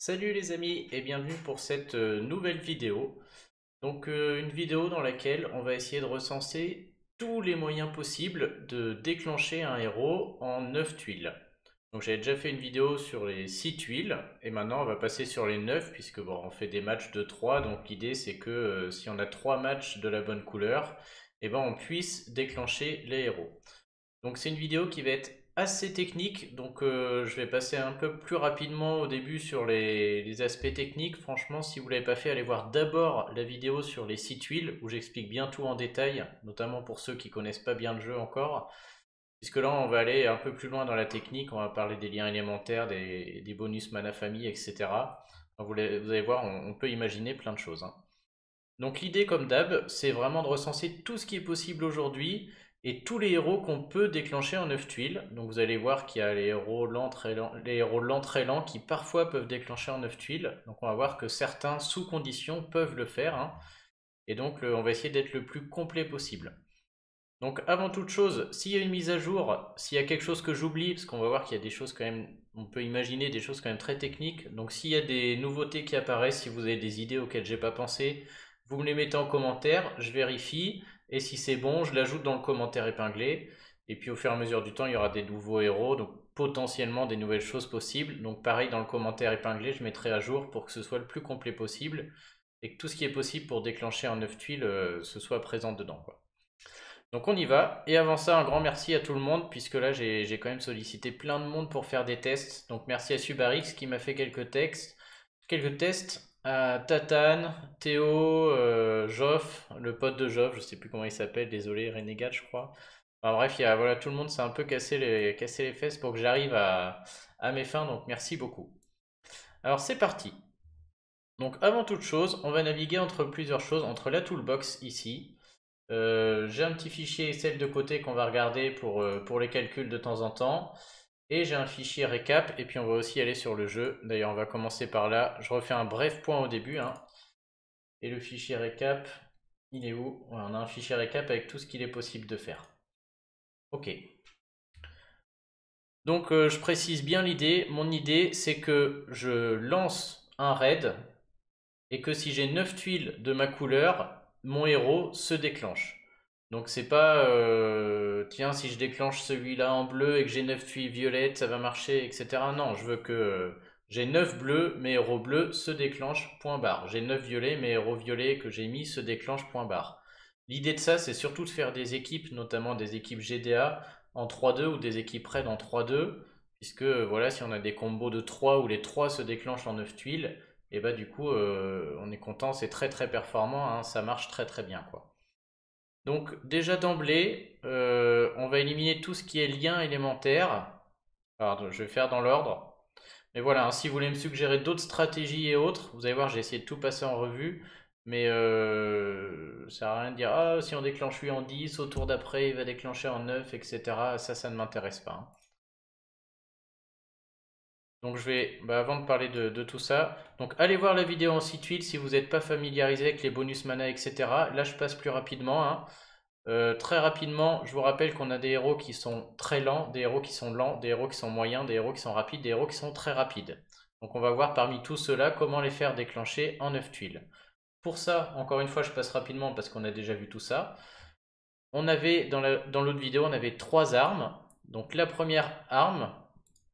Salut les amis et bienvenue pour cette euh, nouvelle vidéo. Donc euh, une vidéo dans laquelle on va essayer de recenser tous les moyens possibles de déclencher un héros en 9 tuiles. Donc j'avais déjà fait une vidéo sur les 6 tuiles et maintenant on va passer sur les 9 puisque bon on fait des matchs de 3 donc l'idée c'est que euh, si on a 3 matchs de la bonne couleur et eh ben on puisse déclencher les héros. Donc c'est une vidéo qui va être assez technique, donc euh, je vais passer un peu plus rapidement au début sur les, aspects techniques. Franchement, si vous ne l'avez pas fait, allez voir d'abord la vidéo sur les 6 tuiles, où j'explique bien tout en détail, notamment pour ceux qui connaissent pas bien le jeu encore. Puisque là, on va aller un peu plus loin dans la technique, on va parler des liens élémentaires, des, bonus mana famille, etc. vous, allez voir, on, peut imaginer plein de choses. Hein. Donc l'idée, comme d'hab, c'est vraiment de recenser tout ce qui est possible aujourd'hui, et tous les héros qu'on peut déclencher en 9 tuiles. Donc vous allez voir qu'il y a les héros lents très lents, qui parfois peuvent déclencher en 9 tuiles. Donc on va voir que certains sous conditions peuvent le faire. Hein. Et donc on va essayer d'être le plus complet possible. Donc avant toute chose, s'il y a une mise à jour, s'il y a quelque chose que j'oublie, parce qu'on va voir qu'il y a des choses quand même, on peut imaginer des choses quand même très techniques. Donc s'il y a des nouveautés qui apparaissent, si vous avez des idées auxquelles j'ai pas pensé, vous me les mettez en commentaire, je vérifie. Et si c'est bon, je l'ajoute dans le commentaire épinglé. Et puis au fur et à mesure du temps, il y aura des nouveaux héros, donc potentiellement des nouvelles choses possibles. Donc pareil, dans le commentaire épinglé, je mettrai à jour pour que ce soit le plus complet possible. Et que tout ce qui est possible pour déclencher un 9 tuiles, euh, ce soit présent dedans. Donc on y va. Et avant ça, un grand merci à tout le monde, puisque là j'ai quand même sollicité plein de monde pour faire des tests. Donc merci à Subarix qui m'a fait quelques tests. Tatane, Théo, euh, Joff, le pote de Joff, je sais plus comment il s'appelle, désolé, Renégat je crois. bref, il y a, voilà, tout le monde s'est un peu cassé les, cassé les fesses pour que j'arrive à, mes fins, donc merci beaucoup. Alors c'est parti. Donc avant toute chose, on va naviguer entre plusieurs choses, entre la toolbox ici. Euh, j'ai un petit fichier celle de côté qu'on va regarder pour, euh, pour les calculs de temps en temps. Et j'ai un fichier récap, et puis on va aussi aller sur le jeu. D'ailleurs, on va commencer par là. Je refais un bref point au début. Hein. Et le fichier récap, il est où? On a un fichier récap avec tout ce qu'il est possible de faire. Ok. Donc, euh, je précise bien l'idée. Mon idée, c'est que je lance un raid, et que si j'ai 9 tuiles de ma couleur, mon héros se déclenche. Donc c'est pas euh, tiens si je déclenche celui-là en bleu et que j'ai 9 tuiles violettes ça va marcher etc. Non je veux que euh, j'ai 9 bleus mes héros bleus se déclenchent point barre. J'ai 9 violets mes héros violets que j'ai mis se déclenchent point barre. L'idée de ça c'est surtout de faire des équipes notamment des équipes GDA en 3-2 ou des équipes raid en 3-2 puisque voilà si on a des combos de 3 où les 3 se déclenchent en 9 tuiles et bah du coup euh, on est content c'est très très performant hein, ça marche très très bien quoi. Donc déjà d'emblée, euh, on va éliminer tout ce qui est lien élémentaire. Alors, je vais faire dans l'ordre. Mais voilà, hein, si vous voulez me suggérer d'autres stratégies et autres, vous allez voir, j'ai essayé de tout passer en revue. Mais euh, ça sert à rien de dire ah si on déclenche lui en 10, au tour d'après il va déclencher en 9, etc. Ça, ça ne m'intéresse pas. Hein. Donc je vais, bah, avant de parler de, tout ça, donc allez voir la vidéo en site si vous n'êtes pas familiarisé avec les bonus mana, etc. Là je passe plus rapidement. Hein. Euh, très rapidement, je vous rappelle qu'on a des héros qui sont très lents, des héros qui sont lents, des héros qui sont moyens, des héros qui sont rapides, des héros qui sont très rapides. Donc on va voir parmi tous ceux-là comment les faire déclencher en 9 tuiles. Pour ça, encore une fois, je passe rapidement parce qu'on a déjà vu tout ça. On avait, dans l'autre vidéo, on avait trois armes. Donc la première arme,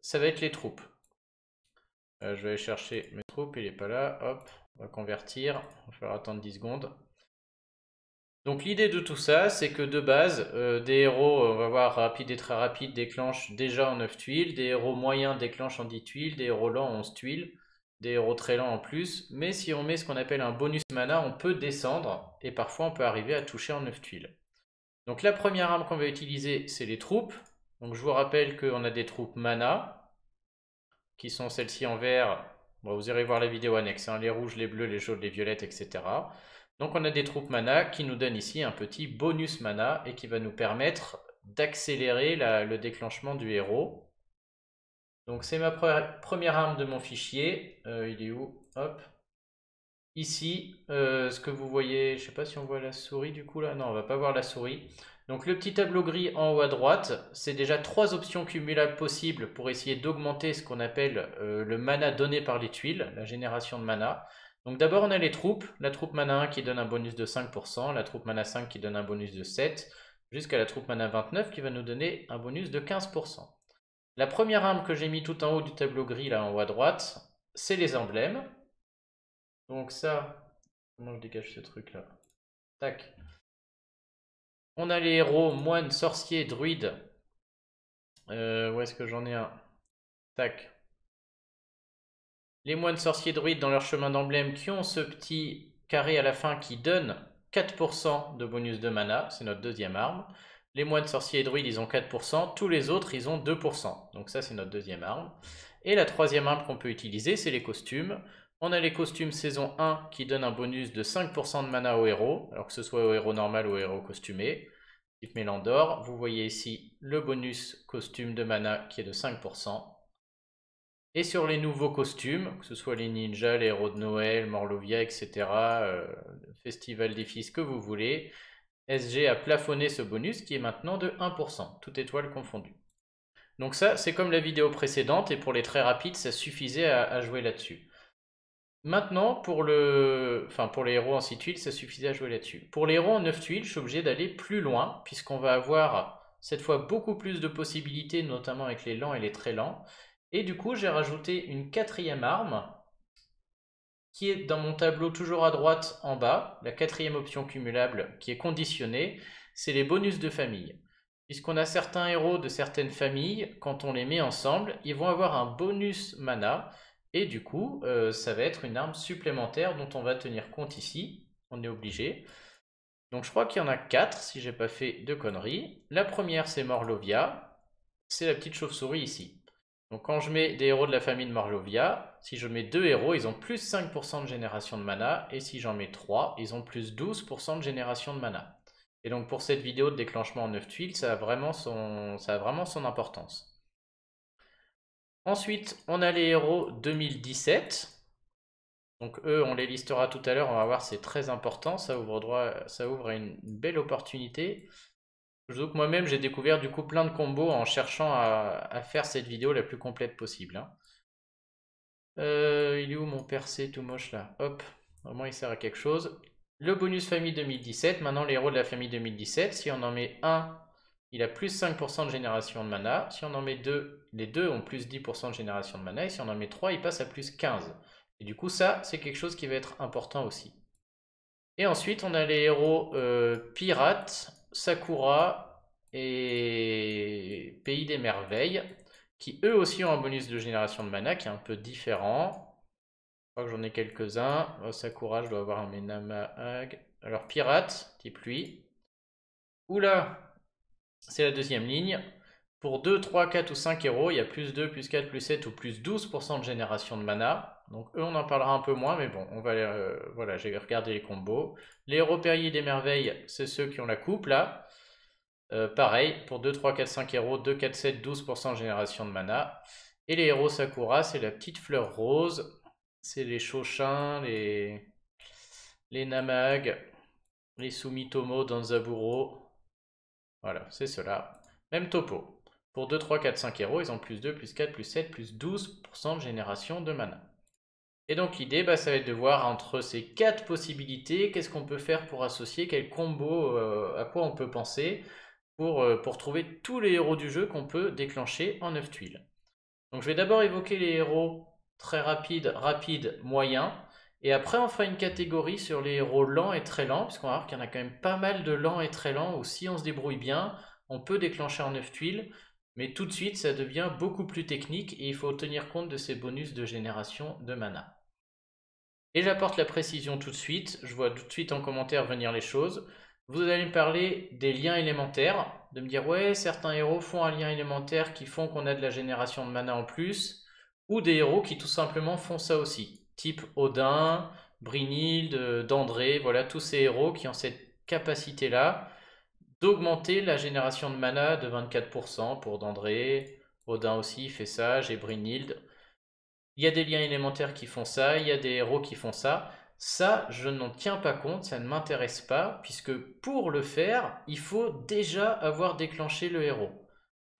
ça va être les troupes. Euh, je vais aller chercher mes troupes, il n'est pas là. Hop, on va convertir. On va faire attendre 10 secondes. Donc l'idée de tout ça, c'est que de base, euh, des héros, on va voir rapide et très rapide, déclenchent déjà en 9 tuiles, des héros moyens déclenchent en 10 tuiles, des héros lents en 11 tuiles, des héros très lents en plus, mais si on met ce qu'on appelle un bonus mana, on peut descendre, et parfois on peut arriver à toucher en 9 tuiles. Donc la première arme qu'on va utiliser, c'est les troupes. Donc je vous rappelle qu'on a des troupes mana, qui sont celles-ci en vert. vous irez voir la vidéo annexe, hein, les rouges, les bleus, les jaunes, les violettes, etc. Donc on a des troupes mana qui nous donnent ici un petit bonus mana et qui va nous permettre d'accélérer le déclenchement du héros. Donc c'est ma première arme de mon fichier. Euh, il est où? Hop. Ici, euh, ce que vous voyez, je ne sais pas si on voit la souris du coup là. Non, on va pas voir la souris. Donc le petit tableau gris en haut à droite, c'est déjà trois options cumulables possibles pour essayer d'augmenter ce qu'on appelle euh, le mana donné par les tuiles, la génération de mana. Donc d'abord on a les troupes, la troupe mana 1 qui donne un bonus de 5%, la troupe mana 5 qui donne un bonus de 7%, jusqu'à la troupe mana 29 qui va nous donner un bonus de 15%. La première arme que j'ai mis tout en haut du tableau gris là en haut à droite, c'est les emblèmes. Donc ça, comment je dégage ce truc là Tac. On a les héros, moines, sorciers, druides. Euh, où est-ce que j'en ai un? Tac. Les moines, sorciers, druides dans leur chemin d'emblème qui ont ce petit carré à la fin qui donne 4% de bonus de mana. C'est notre deuxième arme. Les moines, sorciers et druides, ils ont 4%. Tous les autres, ils ont 2%. Donc ça, c'est notre deuxième arme. Et la troisième arme qu'on peut utiliser, c'est les costumes. On a les costumes saison 1 qui donnent un bonus de 5% de mana au héros, alors que ce soit au héros normal ou au héros costumé. Type Mélandor, vous voyez ici le bonus costume de mana qui est de 5%. Et sur les nouveaux costumes, que ce soit les ninjas, les héros de Noël, Morlovia, etc., euh, Festival des Fils que vous voulez, SG a plafonné ce bonus qui est maintenant de 1%, toute étoile confondue. Donc ça, c'est comme la vidéo précédente, et pour les très rapides, ça suffisait à jouer là-dessus. Maintenant, pour, les héros en 6 tuiles, ça suffisait à jouer là-dessus. Pour les héros en 9 tuiles, je suis obligé d'aller plus loin, puisqu'on va avoir cette fois beaucoup plus de possibilités, notamment avec les lents et les très lents. Et du coup, j'ai rajouté une quatrième arme, qui est dans mon tableau toujours à droite en bas, la quatrième option cumulable qui est conditionnée, c'est les bonus de famille. Puisqu'on a certains héros de certaines familles, quand on les met ensemble, ils vont avoir un bonus mana, et du coup, euh, ça va être une arme supplémentaire dont on va tenir compte ici. On est obligé. Donc je crois qu'il y en a 4 si j'ai pas fait de conneries. La première c'est Morlovia. C'est la petite chauve-souris ici. Donc quand je mets des héros de la famille de Morlovia, si je mets deux héros, ils ont plus 5% de génération de mana. Et si j'en mets 3, ils ont plus 12% de génération de mana. Et donc pour cette vidéo de déclenchement en 9 tuiles, ça a vraiment son, ça a vraiment son importance. Ensuite, on a les héros 2017. Donc eux, on les listera tout à l'heure, on va voir, c'est très important, ça ouvre droit, ouvre une belle opportunité. Je vous que moi-même, j'ai découvert du coup plein de combos en cherchant à, faire cette vidéo la plus complète possible. Hein. Euh, il est où mon percé tout moche là? Hop, au moins il sert à quelque chose. Le bonus famille 2017, maintenant les héros de la famille 2017, si on en met un il a plus 5% de génération de mana. Si on en met 2, les deux ont plus 10% de génération de mana. Et si on en met 3, il passe à plus 15. Et du coup, ça, c'est quelque chose qui va être important aussi. Et ensuite, on a les héros euh, Pirates, Sakura et Pays des Merveilles, qui eux aussi ont un bonus de génération de mana qui est un peu différent. Je crois que j'en ai quelques-uns. Oh, Sakura, je dois avoir un Menama Alors, Pirate, type lui. Oula, c'est la deuxième ligne. Pour 2, 3, 4 ou 5 héros, il y a plus 2, plus 4, plus 7 ou plus 12% de génération de mana. Donc eux, on en parlera un peu moins, mais bon, on va euh, voilà, j'ai regardé les combos. Les héros Perrier des Merveilles, c'est ceux qui ont la coupe, là. Euh, pareil, pour 2, 3, 4, 5 héros, 2, 4, 7, 12% de génération de mana. Et les héros Sakura, c'est la petite fleur rose. C'est les Shoshins, les, les Namag, les Sumitomo, Danzaburo, voilà, c'est cela. Même topo. Pour 2, 3, 4, 5 héros, ils ont plus 2, plus 4, plus 7, plus 12% de génération de mana. Et donc l'idée, bah, ça va être de voir entre ces 4 possibilités, qu'est-ce qu'on peut faire pour associer, quel combo, euh, à quoi on peut penser, pour, euh, pour trouver tous les héros du jeu qu'on peut déclencher en 9 tuiles. Donc je vais d'abord évoquer les héros très rapides, rapides, moyens, et après, on fera une catégorie sur les héros lents et très lents, puisqu'on va voir qu'il y en a quand même pas mal de lents et très lents, où si on se débrouille bien, on peut déclencher en 9 tuiles, mais tout de suite, ça devient beaucoup plus technique, et il faut tenir compte de ces bonus de génération de mana. Et j'apporte la précision tout de suite, je vois tout de suite en commentaire venir les choses. Vous allez me parler des liens élémentaires, de me dire ouais, certains héros font un lien élémentaire qui font qu'on a de la génération de mana en plus, ou des héros qui tout simplement font ça aussi type Odin, Brynhild, Dandré, voilà tous ces héros qui ont cette capacité-là d'augmenter la génération de mana de 24% pour Dandré, Odin aussi fait ça, j'ai Brynhild. Il y a des liens élémentaires qui font ça, il y a des héros qui font ça. Ça, je n'en tiens pas compte, ça ne m'intéresse pas, puisque pour le faire, il faut déjà avoir déclenché le héros.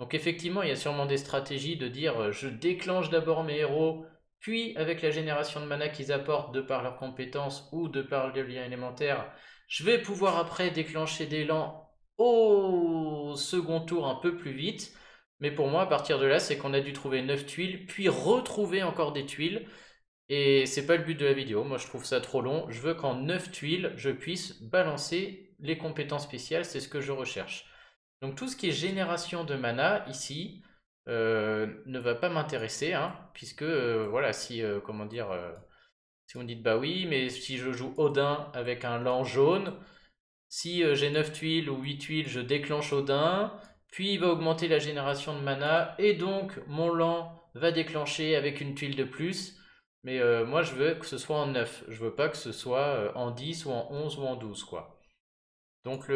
Donc effectivement, il y a sûrement des stratégies de dire euh, je déclenche d'abord mes héros, puis avec la génération de mana qu'ils apportent de par leurs compétences ou de par le lien élémentaire, je vais pouvoir après déclencher des lents au second tour un peu plus vite. Mais pour moi, à partir de là, c'est qu'on a dû trouver 9 tuiles, puis retrouver encore des tuiles. Et c'est pas le but de la vidéo, moi je trouve ça trop long. Je veux qu'en 9 tuiles, je puisse balancer les compétences spéciales, c'est ce que je recherche. Donc tout ce qui est génération de mana ici ne va pas m'intéresser, hein, puisque euh, voilà, si euh, comment dire, si me dites bah oui, mais si je joue Odin avec un lent jaune, si j'ai 9 tuiles ou 8 tuiles, je déclenche Odin, puis il va augmenter la génération de mana, et donc mon lent va déclencher avec une tuile de plus. Mais moi je veux que ce soit en 9, je veux pas que ce soit en 10 ou en 11 ou en 12 quoi. Donc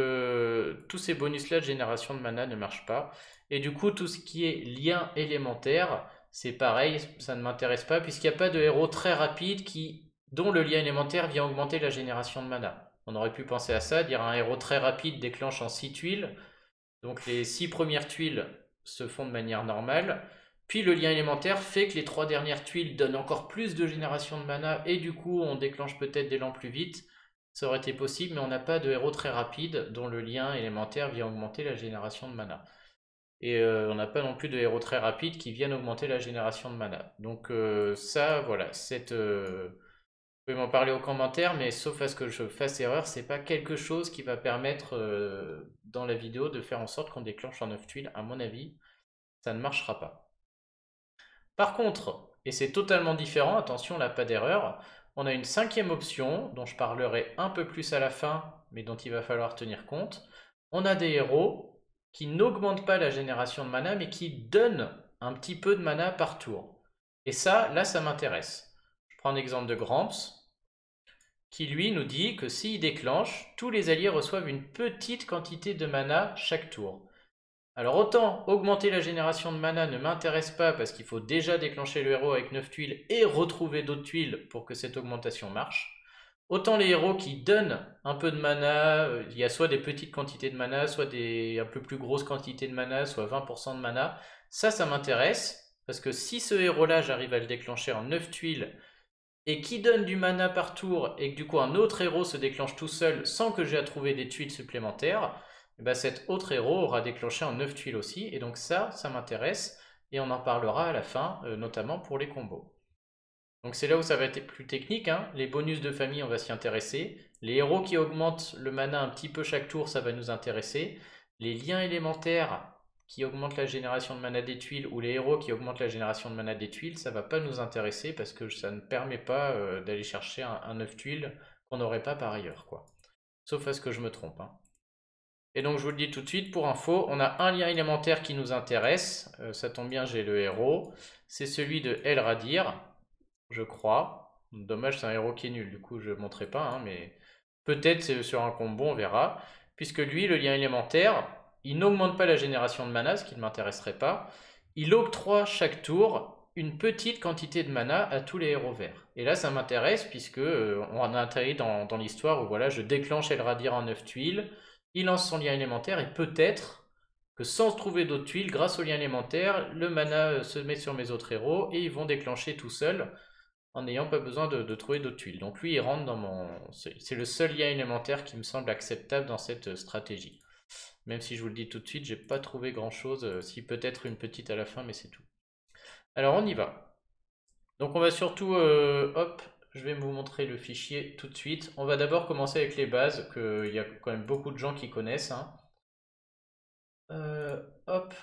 tous ces bonus-là de génération de mana ne marchent pas. Et du coup, tout ce qui est lien élémentaire, c'est pareil, ça ne m'intéresse pas, puisqu'il n'y a pas de héros très rapide dont le lien élémentaire vient augmenter la génération de mana. On aurait pu penser à ça, dire un héros très rapide déclenche en 6 tuiles. Donc les 6 premières tuiles se font de manière normale. Puis le lien élémentaire fait que les 3 dernières tuiles donnent encore plus de génération de mana et du coup on déclenche peut-être des lents plus vite. Ça aurait été possible, mais on n'a pas de héros très rapide dont le lien élémentaire vient augmenter la génération de mana. Et euh, on n'a pas non plus de héros très rapides qui viennent augmenter la génération de mana. Donc euh, ça, voilà, cette... Euh, vous pouvez m'en parler au commentaire, mais sauf à ce que je fasse erreur, c'est pas quelque chose qui va permettre dans la vidéo de faire en sorte qu'on déclenche en 9 tuiles. À mon avis, ça ne marchera pas. Par contre, et c'est totalement différent, attention là, pas d'erreur, on a une cinquième option, dont je parlerai un peu plus à la fin, mais dont il va falloir tenir compte. On a des héros qui n'augmentent pas la génération de mana, mais qui donnent un petit peu de mana par tour. Et ça, là, ça m'intéresse. Je prends l'exemple de Gramps, qui lui nous dit que s'il déclenche, tous les alliés reçoivent une petite quantité de mana chaque tour. Alors autant augmenter la génération de mana ne m'intéresse pas parce qu'il faut déjà déclencher le héros avec 9 tuiles et retrouver d'autres tuiles pour que cette augmentation marche. Autant les héros qui donnent un peu de mana, euh, il y a soit des petites quantités de mana, soit des un peu plus grosses quantités de mana, soit 20% de mana. Ça, ça m'intéresse parce que si ce héros-là, j'arrive à le déclencher en 9 tuiles et qui donne du mana par tour et que du coup un autre héros se déclenche tout seul sans que j'ai à trouver des tuiles supplémentaires, ben, cet autre héros aura déclenché en 9 tuiles aussi, et donc ça, ça m'intéresse, et on en parlera à la fin, euh, notamment pour les combos. Donc c'est là où ça va être plus technique, hein. les bonus de famille, on va s'y intéresser, les héros qui augmentent le mana un petit peu chaque tour, ça va nous intéresser, les liens élémentaires qui augmentent la génération de mana des tuiles, ou les héros qui augmentent la génération de mana des tuiles, ça va pas nous intéresser, parce que ça ne permet pas euh, d'aller chercher un, un 9 tuiles qu'on n'aurait pas par ailleurs, quoi. Sauf à ce que je me trompe. Hein. Et donc je vous le dis tout de suite, pour info, on a un lien élémentaire qui nous intéresse. Euh, ça tombe bien, j'ai le héros. C'est celui de El Radir, je crois. Dommage, c'est un héros qui est nul, du coup je ne montrerai pas, hein, mais peut-être sur un combo, on verra. Puisque lui, le lien élémentaire, il n'augmente pas la génération de mana, ce qui ne m'intéresserait pas. Il octroie chaque tour une petite quantité de mana à tous les héros verts. Et là, ça m'intéresse puisque euh, on a intérêt dans, dans l'histoire où voilà, je déclenche El Radir en 9 tuiles, il lance son lien élémentaire et peut-être que sans trouver d'autres tuiles, grâce au lien élémentaire, le mana euh, se met sur mes autres héros et ils vont déclencher tout seuls en n'ayant pas besoin de, trouver d'autres tuiles. Donc lui, il rentre dans mon... C'est le seul lien élémentaire qui me semble acceptable dans cette euh, stratégie. Même si je vous le dis tout de suite, j'ai pas trouvé grand chose, euh, si peut-être une petite à la fin, mais c'est tout. Alors on y va. Donc on va surtout, hop, je vais vous montrer le fichier tout de suite. On va d'abord commencer avec les bases, qu'il y a quand même beaucoup de gens qui connaissent. Hein. Euh, hop,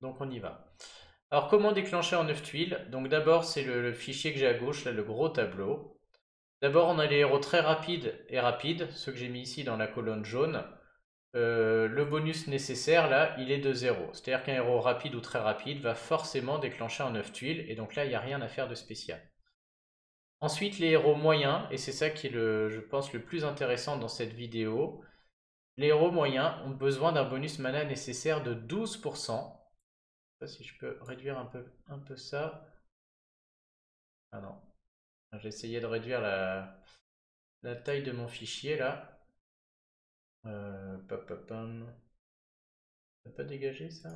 donc on y va. Alors comment déclencher en 9 tuiles? Donc d'abord c'est le, fichier que j'ai à gauche, là le gros tableau. D'abord on a les héros très rapides et rapides, ceux que j'ai mis ici dans la colonne jaune. Euh, le bonus nécessaire là, il est de 0. C'est-à-dire qu'un héros rapide ou très rapide va forcément déclencher en 9 tuiles, et donc là il n'y a rien à faire de spécial. Ensuite, les héros moyens, et c'est ça qui est, le, je pense, le plus intéressant dans cette vidéo. Les héros moyens ont besoin d'un bonus mana nécessaire de 12%. Je sais pas si je peux réduire un peu, un peu ça. Ah non. J'ai essayé de réduire la, la taille de mon fichier là. Euh, pop, pop, pas dégagé ça?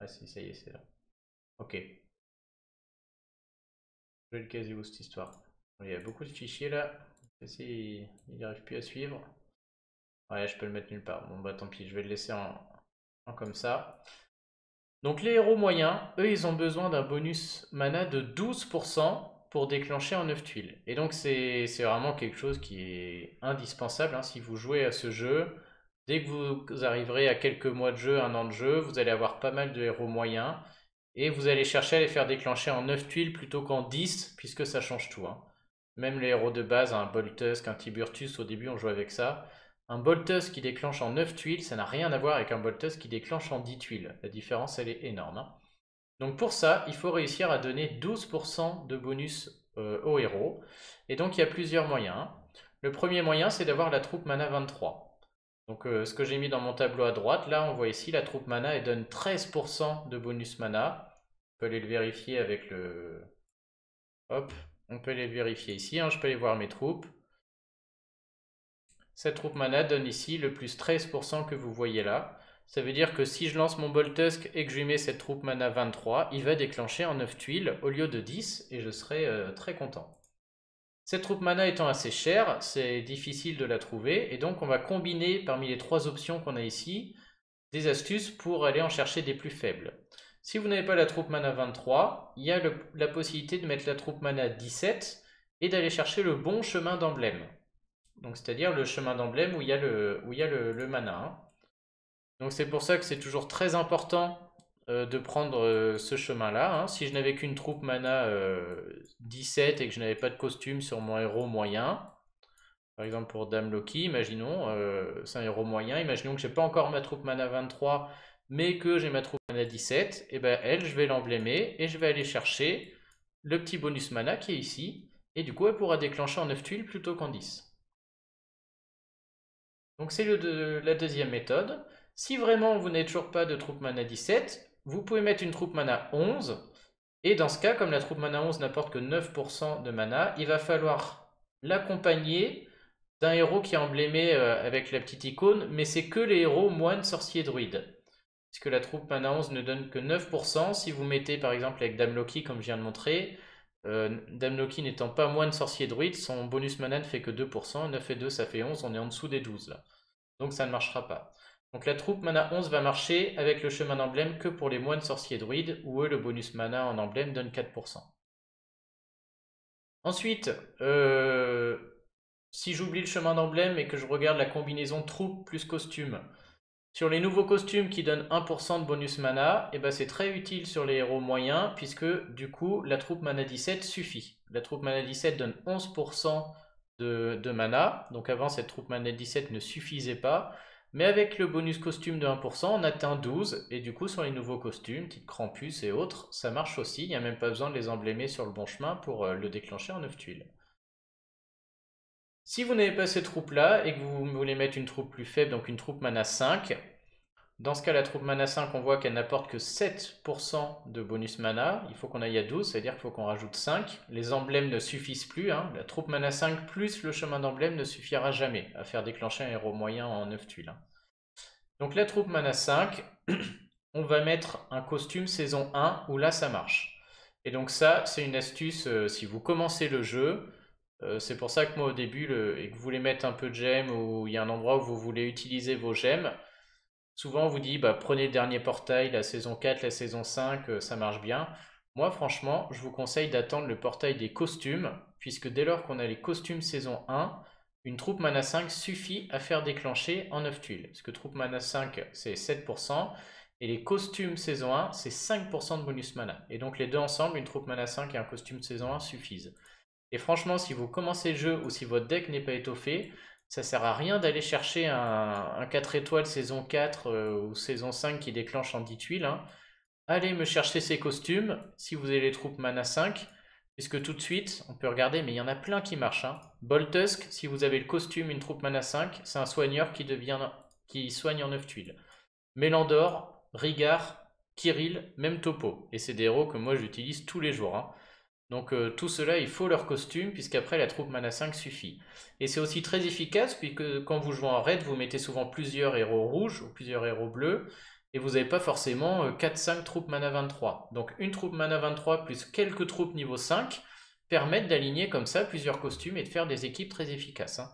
Ah si, ça y est, c'est là. Ok. Je vais le caser où cette histoire? Il y a beaucoup de fichiers là. Il n'arrive plus à suivre. Ouais, je peux le mettre nulle part. Bon bah tant pis, je vais le laisser en, en comme ça. Donc les héros moyens, eux, ils ont besoin d'un bonus mana de 12% pour déclencher en 9 tuiles. Et donc c'est vraiment quelque chose qui est indispensable. Hein. Si vous jouez à ce jeu, dès que vous arriverez à quelques mois de jeu, un an de jeu, vous allez avoir pas mal de héros moyens. Et vous allez chercher à les faire déclencher en 9 tuiles plutôt qu'en 10, puisque ça change tout. Hein. Même les héros de base, un Boltusk, un Tiburtus, au début on jouait avec ça. Un Boltus qui déclenche en 9 tuiles, ça n'a rien à voir avec un Boltus qui déclenche en 10 tuiles. La différence, elle est énorme. Hein. Donc pour ça, il faut réussir à donner 12% de bonus euh, au héros. Et donc il y a plusieurs moyens. Hein. Le premier moyen, c'est d'avoir la troupe mana 23. Donc euh, ce que j'ai mis dans mon tableau à droite, là on voit ici la troupe mana, elle donne 13% de bonus mana. On peut aller le vérifier avec le... Hop, on peut les vérifier ici, hein. je peux aller voir mes troupes. Cette troupe mana donne ici le plus 13% que vous voyez là. Ça veut dire que si je lance mon Boltusk et que je lui mets cette troupe mana 23, il va déclencher en 9 tuiles au lieu de 10 et je serai euh, très content. Cette troupe mana étant assez chère, c'est difficile de la trouver et donc on va combiner parmi les trois options qu'on a ici des astuces pour aller en chercher des plus faibles. Si vous n'avez pas la troupe mana 23, il y a la possibilité de mettre la troupe mana 17 et d'aller chercher le bon chemin d'emblème. Donc c'est-à-dire le chemin d'emblème où il y a le, mana. Hein. Donc c'est pour ça que c'est toujours très important euh, de prendre euh, ce chemin-là. Hein. Si je n'avais qu'une troupe mana 17 euh, et que je n'avais pas de costume sur mon héros moyen, par exemple pour Dame Loki, imaginons, c'est un héros moyen, imaginons que j'ai pas encore ma troupe mana 23, mais que j'ai ma troupe mana 17, et ben elle, je vais l'emblémer et je vais aller chercher le petit bonus mana qui est ici, et du coup elle pourra déclencher en 9 tuiles plutôt qu'en 10. Donc c'est la deuxième méthode. Si vraiment vous n'avez toujours pas de troupe mana 17, vous pouvez mettre une troupe mana 11. Et dans ce cas, comme la troupe mana 11 n'apporte que 9% de mana, il va falloir l'accompagner d'un héros qui est emblémé euh, avec la petite icône, mais c'est que les héros moines, sorciers, druides. Puisque la troupe mana 11 ne donne que 9%. Si vous mettez par exemple avec Dame Loki, comme je viens de montrer, euh, Dame Loki n'étant pas moine sorcier druide, son bonus mana ne fait que 2%, 9 et 2 ça fait 11, on est en dessous des 12 là. Donc ça ne marchera pas. Donc la troupe mana 11 va marcher avec le chemin d'emblème que pour les moines sorciers druides, où eux le bonus mana en emblème donne 4%. Ensuite, euh, si j'oublie le chemin d'emblème et que je regarde la combinaison troupe plus costume, sur les nouveaux costumes qui donnent 1% de bonus mana, et eh ben c'est très utile sur les héros moyens, puisque du coup, la troupe mana 17 suffit. La troupe mana 17 donne 11% de, de, mana, donc avant cette troupe mana 17 ne suffisait pas, mais avec le bonus costume de 1%, on atteint 12, et du coup sur les nouveaux costumes, type Krampus et autres, ça marche aussi, il n'y a même pas besoin de les emblémer sur le bon chemin pour euh, le déclencher en 9 tuiles. Si vous n'avez pas cette troupe-là et que vous voulez mettre une troupe plus faible, donc une troupe mana 5, dans ce cas, la troupe mana 5, on voit qu'elle n'apporte que 7% de bonus mana. Il faut qu'on aille à 12, c'est-à-dire qu'il faut qu'on rajoute 5. Les emblèmes ne suffisent plus. Hein. La troupe mana 5 plus le chemin d'emblème ne suffira jamais à faire déclencher un héros moyen en 9 tuiles. Hein. Donc la troupe mana 5, on va mettre un costume saison 1 où là ça marche. Et donc ça, c'est une astuce, euh, si vous commencez le jeu, euh, c'est pour ça que moi au début, et que vous voulez mettre un peu de gemmes ou il y a un endroit où vous voulez utiliser vos gemmes, souvent on vous dit bah, prenez le dernier portail, la saison 4, la saison 5, euh, ça marche bien. Moi franchement, je vous conseille d'attendre le portail des costumes, puisque dès lors qu'on a les costumes saison 1, une troupe mana 5 suffit à faire déclencher en 9 tuiles. Parce que troupe mana 5 c'est 7%, et les costumes saison 1 c'est 5% de bonus mana. Et donc les deux ensemble, une troupe mana 5 et un costume saison 1 suffisent. Et franchement, si vous commencez le jeu ou si votre deck n'est pas étoffé, ça sert à rien d'aller chercher un, 4 étoiles saison 4 euh, ou saison 5 qui déclenche en 10 tuiles. Hein. Allez me chercher ces costumes si vous avez les troupes mana 5. Puisque tout de suite, on peut regarder, mais il y en a plein qui marchent. Hein. Boltusk, si vous avez le costume, une troupe mana 5, c'est un soigneur qui, devient, qui soigne en 9 tuiles. Mélandor, Rigard, Kirill, même topo. Et c'est des héros que moi j'utilise tous les jours. Hein. Donc euh, tout cela, il faut leur costume, puisqu'après la troupe mana 5 suffit. Et c'est aussi très efficace, puisque quand vous jouez en raid, vous mettez souvent plusieurs héros rouges ou plusieurs héros bleus, et vous n'avez pas forcément 4-5 euh, troupes mana 23. Donc une troupe mana 23 plus quelques troupes niveau 5 permettent d'aligner comme ça plusieurs costumes et de faire des équipes très efficaces. Hein.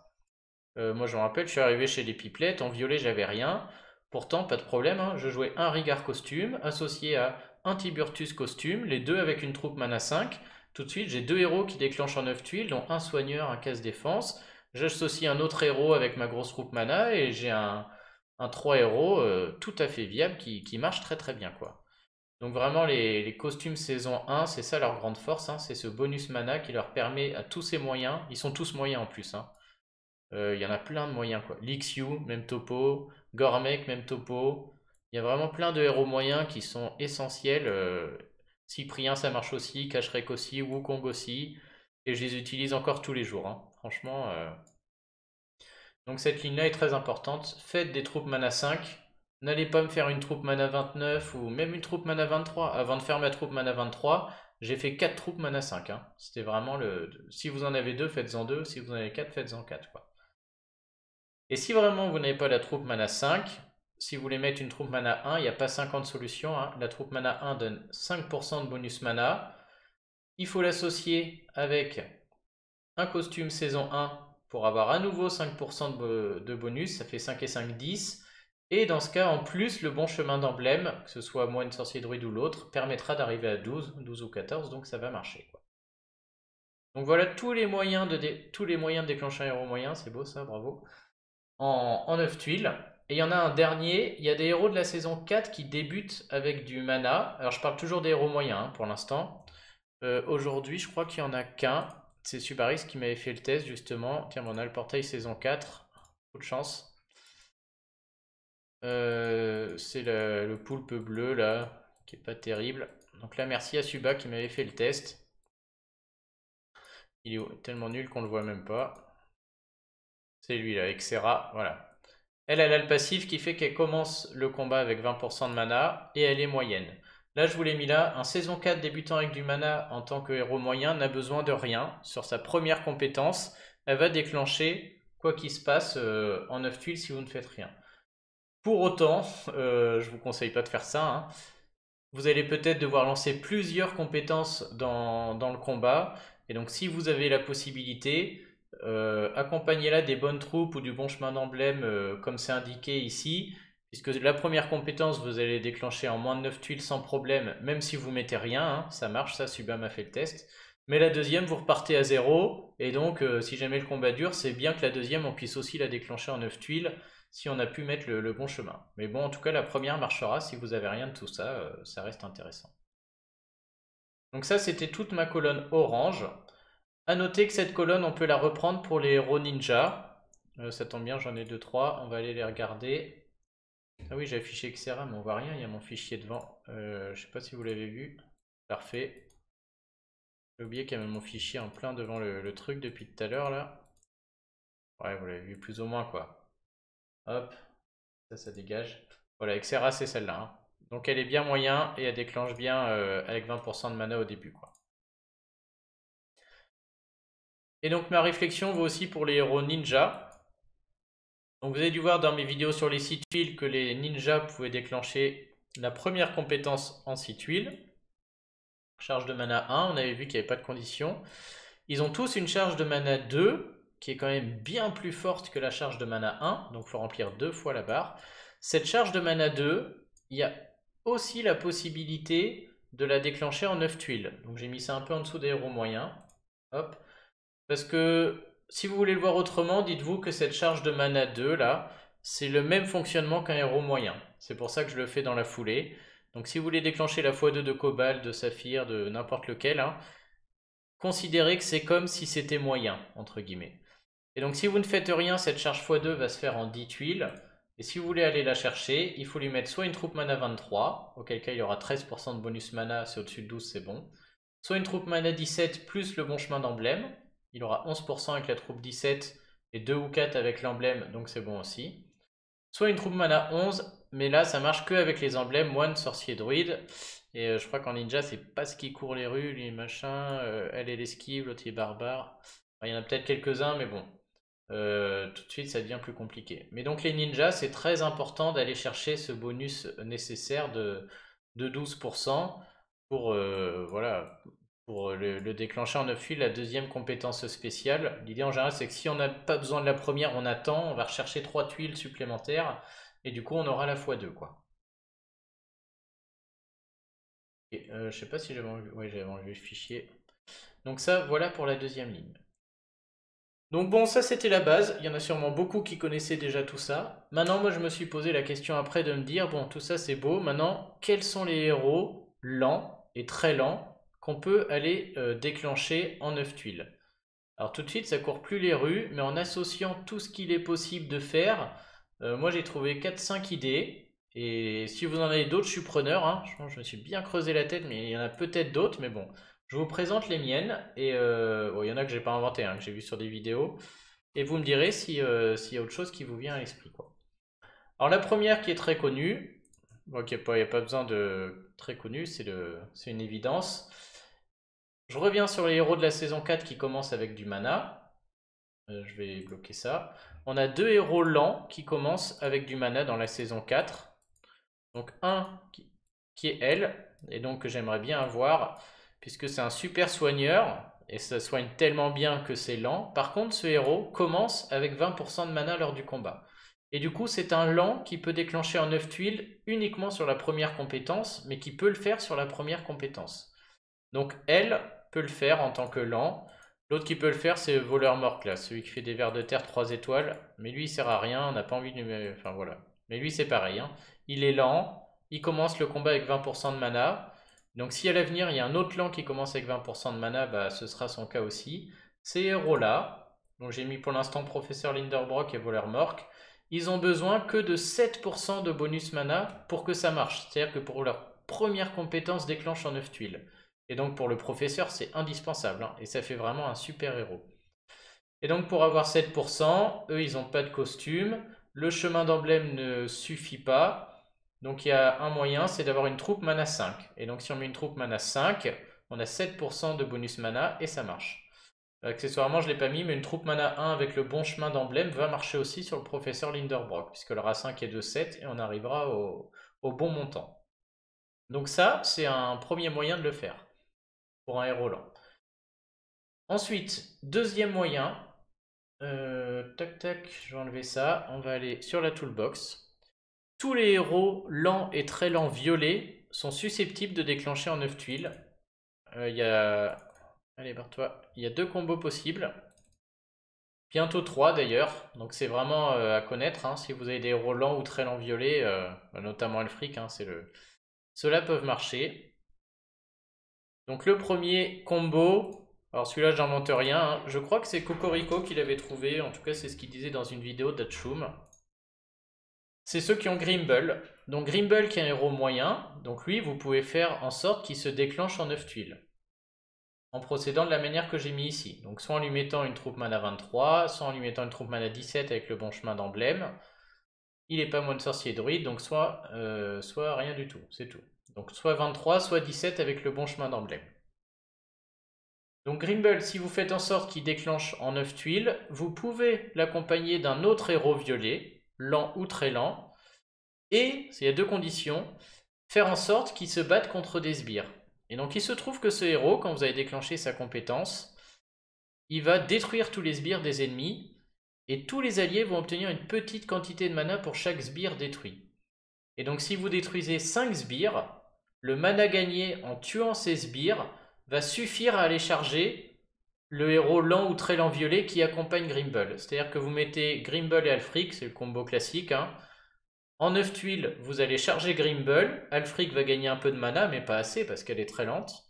Euh, moi je me rappelle, je suis arrivé chez les pipelettes, en violet j'avais rien, pourtant pas de problème, hein. je jouais un Rigard costume associé à un Tiburtus costume, les deux avec une troupe mana 5, tout de suite, j'ai deux héros qui déclenchent en 9 tuiles, dont un soigneur, un casse défense. J'associe un autre héros avec ma grosse troupe mana et j'ai un, un 3 héros euh, tout à fait viable qui, marche très très bien. quoi. Donc vraiment, les, costumes saison 1, c'est ça leur grande force. Hein. c'est ce bonus mana qui leur permet à tous ces moyens, ils sont tous moyens en plus. Hein. Euh, il y en a plein de moyens. quoi. Lixiu, même topo. Gormek, même topo. Il y a vraiment plein de héros moyens qui sont essentiels. Euh, Cyprien, ça marche aussi, Cacherek aussi, Wukong aussi. Et je les utilise encore tous les jours. Hein. Franchement. Euh. Donc cette ligne-là est très importante. Faites des troupes mana 5. N'allez pas me faire une troupe mana 29 ou même une troupe mana 23. Avant de faire ma troupe mana 23, j'ai fait 4 troupes mana 5. Hein. C'était vraiment le... Si vous en avez 2, faites-en 2. Si vous en avez 4, faites-en 4. Et si vraiment vous n'avez pas la troupe mana 5, si vous voulez mettre une troupe mana 1, il n'y a pas 50 solutions. Hein. La troupe mana 1 donne 5% de bonus mana. Il faut l'associer avec un costume saison 1 pour avoir à nouveau 5% de, bonus. Ça fait 5 et 5, 10. Et dans ce cas, en plus, le bon chemin d'emblème, que ce soit moine, sorcier, druide ou l'autre, permettra d'arriver à 12, 12 ou 14, donc ça va marcher. Donc voilà tous les moyens de, tous les moyens de déclencher un héros moyen, c'est beau ça, bravo. En, en 9 tuiles. Et il y en a un dernier, il y a des héros de la saison 4 qui débutent avec du mana. Alors je parle toujours des héros moyens hein, pour l'instant. Euh, aujourd'hui, je crois qu'il n'y en a qu'un. C'est Subaris qui m'avait fait le test justement. Tiens, on a le portail saison 4. Coup de chance. Euh, c'est le, poulpe bleu là, qui est pas terrible. Donc là, merci à Suba qui m'avait fait le test. Il est tellement nul qu'on le voit même pas. C'est lui là, avec Serra, voilà. Elle, elle a le passif qui fait qu'elle commence le combat avec 20% de mana et elle est moyenne. Là, je vous l'ai mis là. Un saison 4 débutant avec du mana en tant que héros moyen n'a besoin de rien. Sur sa première compétence, elle va déclencher quoi qu'il se passe euh, en 9 tuiles si vous ne faites rien. Pour autant, euh, je vous conseille pas de faire ça. Hein. Vous allez peut-être devoir lancer plusieurs compétences dans le combat. Et donc, si vous avez la possibilité, euh, accompagnez-la des bonnes troupes ou du bon chemin d'emblème euh, comme c'est indiqué ici, puisque la première compétence vous allez déclencher en moins de 9 tuiles sans problème, même si vous mettez rien, hein, ça marche, ça Subam a fait le test. Mais la deuxième, vous repartez à zéro, et donc euh, si jamais le combat dure, c'est bien que la deuxième, on puisse aussi la déclencher en 9 tuiles, si on a pu mettre le, bon chemin. Mais bon, en tout cas, la première marchera, si vous avez rien de tout ça, ça reste intéressant. Donc ça, c'était toute ma colonne orange. A noter que cette colonne, on peut la reprendre pour les héros ninja. Euh, ça tombe bien, j'en ai 2-3. On va aller les regarder. Ah oui, j'ai affiché Xera, mais on voit rien. Il y a mon fichier devant. Euh, je sais pas si vous l'avez vu. Parfait. J'ai oublié qu'il y avait mon fichier en plein devant le, truc depuis tout à l'heure là. Ouais, vous l'avez vu plus ou moins quoi. Hop. Ça, ça dégage. Voilà, Xera, c'est celle-là. Hein. Donc elle est bien moyen et elle déclenche bien euh, avec 20% de mana au début quoi. Et donc ma réflexion vaut aussi pour les héros ninja. Donc vous avez dû voir dans mes vidéos sur les 6 tuiles que les ninjas pouvaient déclencher la première compétence en 6 tuiles. Charge de mana 1, on avait vu qu'il n'y avait pas de condition. Ils ont tous une charge de mana 2, qui est quand même bien plus forte que la charge de mana 1, donc il faut remplir deux fois la barre. Cette charge de mana 2, il y a aussi la possibilité de la déclencher en 9 tuiles. Donc j'ai mis ça un peu en dessous des héros moyens. Hop. Parce que si vous voulez le voir autrement, dites-vous que cette charge de mana 2 là, c'est le même fonctionnement qu'un héros moyen. C'est pour ça que je le fais dans la foulée. Donc si vous voulez déclencher la x2 de cobalt, de saphir, de n'importe lequel, hein, considérez que c'est comme si c'était moyen, entre guillemets. Et donc si vous ne faites rien, cette charge x2 va se faire en 10 tuiles. Et si vous voulez aller la chercher, il faut lui mettre soit une troupe mana 23, auquel cas il y aura 13% de bonus mana, c'est au-dessus de 12, c'est bon. Soit une troupe mana 17 plus le bon chemin d'emblème, il aura 11% avec la troupe 17 et 2 ou 4 avec l'emblème, donc c'est bon aussi. Soit une troupe mana 11, mais là ça marche que avec les emblèmes moine, sorcier, druide. Et euh, je crois qu'en ninja c'est pas ce qui court les rues, les machins, euh, elle est l'esquive, l'autre est barbare. il y en a peut-être quelques-uns, mais bon. Euh, tout de suite ça devient plus compliqué. Mais donc les ninjas, c'est très important d'aller chercher ce bonus nécessaire de, de 12% pour, voilà, pour le, déclencher en 9 fils, la deuxième compétence spéciale. L'idée en général, c'est que si on n'a pas besoin de la première, on attend, on va rechercher 3 tuiles supplémentaires, et du coup, on aura la x2, quoi. Et, euh, je sais pas si j'avais enlevé, ouais, j'avais enlevé le fichier. Donc ça, voilà pour la deuxième ligne. Donc bon, ça c'était la base, il y en a sûrement beaucoup qui connaissaient déjà tout ça. Maintenant, moi je me suis posé la question après de me dire, bon, tout ça c'est beau, maintenant, quels sont les héros lents et très lents qu'on peut aller euh, déclencher en 9 tuiles. Alors tout de suite, ça court plus les rues, mais en associant tout ce qu'il est possible de faire, euh, moi j'ai trouvé 4-5 idées. Et si vous en avez d'autres, je suis preneur. Hein. Je, me suis bien creusé la tête, mais il y en a peut-être d'autres. Mais bon, je vous présente les miennes. Et euh, il y en a que j'ai pas inventé, hein, que j'ai vu sur des vidéos. Et vous me direz s'il y a autre chose qui vous vient à l'esprit. Alors la première qui est très connue, il n'y a, pas besoin de très connue, c'est une évidence. Je reviens sur les héros de la saison 4 qui commencent avec du mana. Euh, je vais bloquer ça. On a deux héros lents qui commencent avec du mana dans la saison 4. Donc un qui, est elle, et donc que j'aimerais bien avoir, puisque c'est un super soigneur, et ça soigne tellement bien que c'est lent. Par contre, ce héros commence avec 20% de mana lors du combat. Et du coup, c'est un lent qui peut déclencher en 9 tuiles uniquement sur la première compétence, mais qui peut le faire sur la première compétence. Donc elle, le faire en tant que lent. L'autre qui peut le faire, c'est voleur mort classe, celui qui fait des vers de terre 3 étoiles. Mais lui, il sert à rien, on n'a pas envie de... Enfin voilà. Mais lui, c'est pareil. Hein. Il est lent, il commence le combat avec 20% de mana. Donc si à l'avenir, il y a un autre lent qui commence avec 20% de mana, bah, ce sera son cas aussi. Ces héros-là, donc j'ai mis pour l'instant Professeur Linderbrock et Voleur Mork, ils ont besoin que de 7% de bonus mana pour que ça marche. C'est-à-dire que pour leur première compétence déclenche en 9 tuiles. Et donc pour le professeur, c'est indispensable. Hein, et ça fait vraiment un super héros. Et donc pour avoir 7%, eux, ils n'ont pas de costume. Le chemin d'emblème ne suffit pas. Donc il y a un moyen, c'est d'avoir une troupe mana 5. Et donc si on met une troupe mana 5, on a 7% de bonus mana et ça marche. Accessoirement, je ne l'ai pas mis, mais une troupe mana 1 avec le bon chemin d'emblème va marcher aussi sur le professeur Linderbrock, puisque le A5 est de 7 et on arrivera au bon montant. Donc ça, c'est un premier moyen de le faire pour un héros lent. Ensuite, deuxième moyen, euh, tac tac, je vais enlever ça, on va aller sur la toolbox. Tous les héros lents et très lents violets sont susceptibles de déclencher en 9 tuiles. Euh, il y a... Allez. Il y a deux combos possibles. Bientôt trois d'ailleurs, donc c'est vraiment euh, à connaître. Hein. Si vous avez des héros lents ou très lents violets, bah, notamment Alfric, hein, c'est le... ceux-là peuvent marcher. Donc le premier combo, alors celui-là j'invente rien, hein. je crois que c'est Cocorico qui l'avait trouvé, en tout cas c'est ce qu'il disait dans une vidéo d'Atchum. C'est ceux qui ont Grimble. Donc Grimble qui est un héros moyen, donc lui vous pouvez faire en sorte qu'il se déclenche en 9 tuiles. En procédant de la manière que j'ai mis ici. Donc soit en lui mettant une troupe mana 23, soit en lui mettant une troupe mana 17 avec le bon chemin d'emblème. Il n'est pas moine sorcier druide, donc soit, euh, soit rien du tout, c'est tout. Donc soit 23, soit 17 avec le bon chemin d'emblème. Donc Grimble, si vous faites en sorte qu'il déclenche en 9 tuiles, vous pouvez l'accompagner d'un autre héros violet, lent ou très lent, et, il y a deux conditions, faire en sorte qu'il se batte contre des sbires. Et donc il se trouve que ce héros, quand vous avez déclenché sa compétence, il va détruire tous les sbires des ennemis, et tous les alliés vont obtenir une petite quantité de mana pour chaque sbire détruit. Et donc si vous détruisez 5 sbires, le mana gagné en tuant ces sbires va suffire à aller charger le héros lent ou très lent violet qui accompagne Grimble. C'est-à-dire que vous mettez Grimble et Alfric, c'est le combo classique. Hein. En 9 tuiles, vous allez charger Grimble. Alfric va gagner un peu de mana, mais pas assez parce qu'elle est très lente.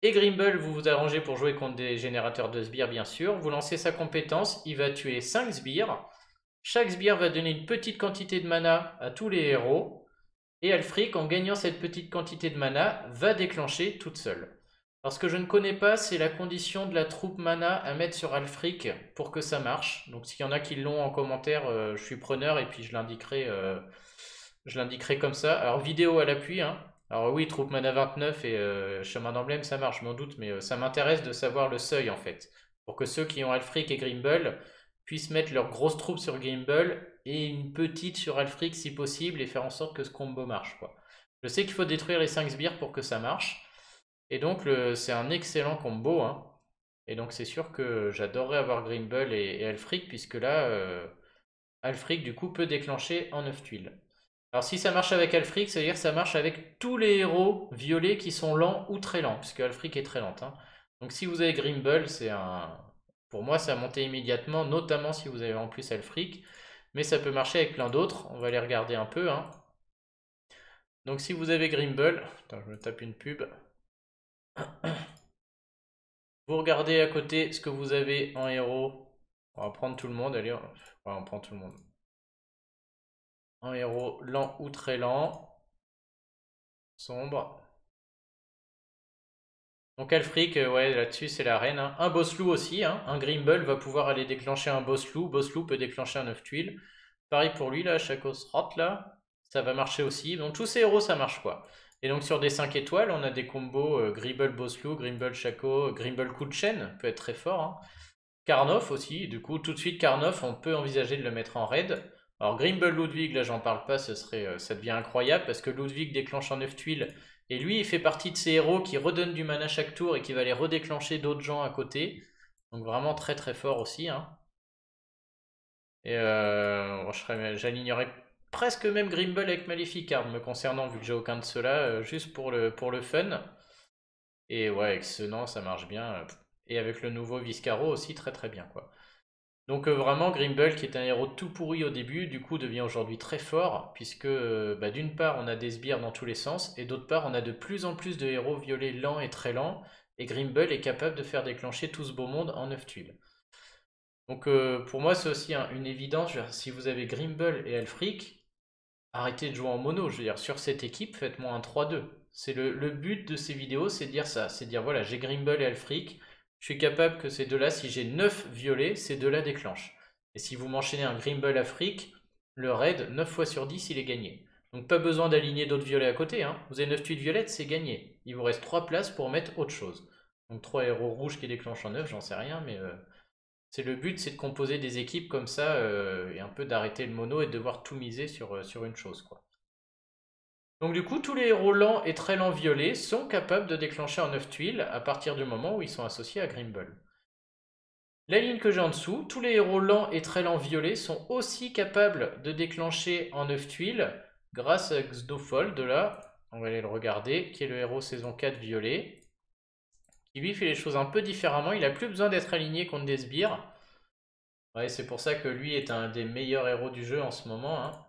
Et Grimble, vous vous arrangez pour jouer contre des générateurs de sbires, bien sûr. Vous lancez sa compétence, il va tuer 5 sbires. Chaque sbire va donner une petite quantité de mana à tous les héros. Et Alfric, en gagnant cette petite quantité de mana, va déclencher toute seule. Alors ce que je ne connais pas, c'est la condition de la troupe mana à mettre sur Alfric pour que ça marche. Donc s'il y en a qui l'ont en commentaire, euh, je suis preneur et puis je l'indiquerai euh, je l'indiquerai comme ça. Alors vidéo à l'appui, hein. Alors oui, troupe mana 29 et euh, chemin d'emblème, ça marche, je m'en doute, mais ça m'intéresse de savoir le seuil en fait. Pour que ceux qui ont Alfric et Grimble puissent mettre leurs grosses troupes sur Grimble et une petite sur Alfric si possible et faire en sorte que ce combo marche. Quoi. Je sais qu'il faut détruire les 5 sbires pour que ça marche. Et donc c'est un excellent combo. Hein. Et donc c'est sûr que j'adorerais avoir Grimble et, et, Alfric puisque là, euh, du coup peut déclencher en 9 tuiles. Alors si ça marche avec Alfric, ça veut dire que ça marche avec tous les héros violets qui sont lents ou très lents, puisque Alfric est très lente. Hein. Donc si vous avez Grimble, c'est un... Pour moi, ça a monté immédiatement, notamment si vous avez en plus Alfric. Mais ça peut marcher avec plein d'autres. On va les regarder un peu. Hein. Donc si vous avez Grimble... Je me tape une pub. Vous regardez à côté ce que vous avez en héros. On va prendre tout le monde. Allez, on prend tout le monde. Un héros lent ou très lent. Sombre. Donc Alfric, euh, ouais, là-dessus c'est la reine. Hein. Un boss loup aussi, hein. un Grimble va pouvoir aller déclencher un boss loup. Boss loup peut déclencher un 9 tuiles. Pareil pour lui, là, Chakos Rot, là, ça va marcher aussi. Donc tous ces héros, ça marche quoi. Et donc sur des 5 étoiles, on a des combos euh, Grimble Boss loup, Grimble Chaco, Grimble coup de chaîne, peut être très fort. Hein. Karnoff aussi, du coup tout de suite Karnoff, on peut envisager de le mettre en raid. Alors Grimble Ludwig, là j'en parle pas, ce serait, euh, ça devient incroyable parce que Ludwig déclenche en 9 tuiles et lui il fait partie de ces héros qui redonnent du mana chaque tour et qui va les redéclencher d'autres gens à côté. Donc vraiment très très fort aussi. Hein. Et euh, j'alignerais presque même Grimble avec Maleficard me concernant vu que j'ai aucun de ceux-là, euh, juste pour le, pour le fun. Et ouais, avec ce nom ça marche bien. Et avec le nouveau Viscaro aussi très très bien quoi. Donc euh, vraiment, Grimble, qui est un héros tout pourri au début, du coup devient aujourd'hui très fort, puisque euh, bah, d'une part on a des sbires dans tous les sens, et d'autre part on a de plus en plus de héros violets lents et très lents, et Grimble est capable de faire déclencher tout ce beau monde en 9 tuiles. Donc euh, pour moi c'est aussi une évidence, si vous avez Grimble et Alfric, arrêtez de jouer en mono, je veux dire sur cette équipe faites-moi un 3-2. C'est le, but de ces vidéos, c'est de dire ça, c'est de dire voilà j'ai Grimble et Alfric, je suis capable que ces deux-là, si j'ai 9 violets, ces deux-là déclenchent. Et si vous m'enchaînez un Grimble Afrique, le raid, 9 fois sur 10, il est gagné. Donc pas besoin d'aligner d'autres violets à côté. Hein. Vous avez 9 tuiles violettes, c'est gagné. Il vous reste 3 places pour mettre autre chose. Donc 3 héros rouges qui déclenchent en 9, j'en sais rien, mais euh, c'est le but, c'est de composer des équipes comme ça euh, et un peu d'arrêter le mono et de devoir tout miser sur, euh, sur une chose. quoi. Donc du coup, tous les héros lents et très lents violets sont capables de déclencher en 9 tuiles à partir du moment où ils sont associés à Grimble. La ligne que j'ai en dessous, tous les héros lents et très lents violets sont aussi capables de déclencher en 9 tuiles grâce à Xdofold là, on va aller le regarder, qui est le héros saison 4 violet, qui lui fait les choses un peu différemment, il n'a plus besoin d'être aligné contre des sbires. Ouais, c'est pour ça que lui est un des meilleurs héros du jeu en ce moment. Hein.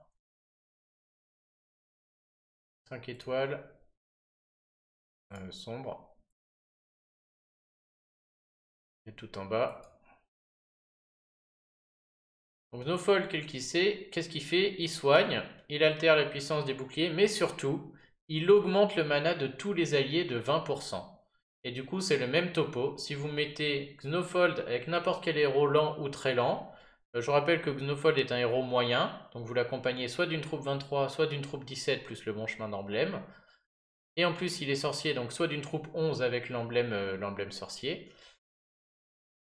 5 étoiles. Euh, sombre. Et tout en bas. Donc Nofol, quel qu'il sait, qu'est-ce qu'il fait? Il soigne, il altère la puissance des boucliers, mais surtout, il augmente le mana de tous les alliés de 20%. Et du coup, c'est le même topo. Si vous mettez Xnofold avec n'importe quel héros lent ou très lent, je vous rappelle que Xnofold est un héros moyen, donc vous l'accompagnez soit d'une troupe 23, soit d'une troupe 17 plus le bon chemin d'emblème. Et en plus, il est sorcier, donc soit d'une troupe 11 avec euh, l'emblème sorcier.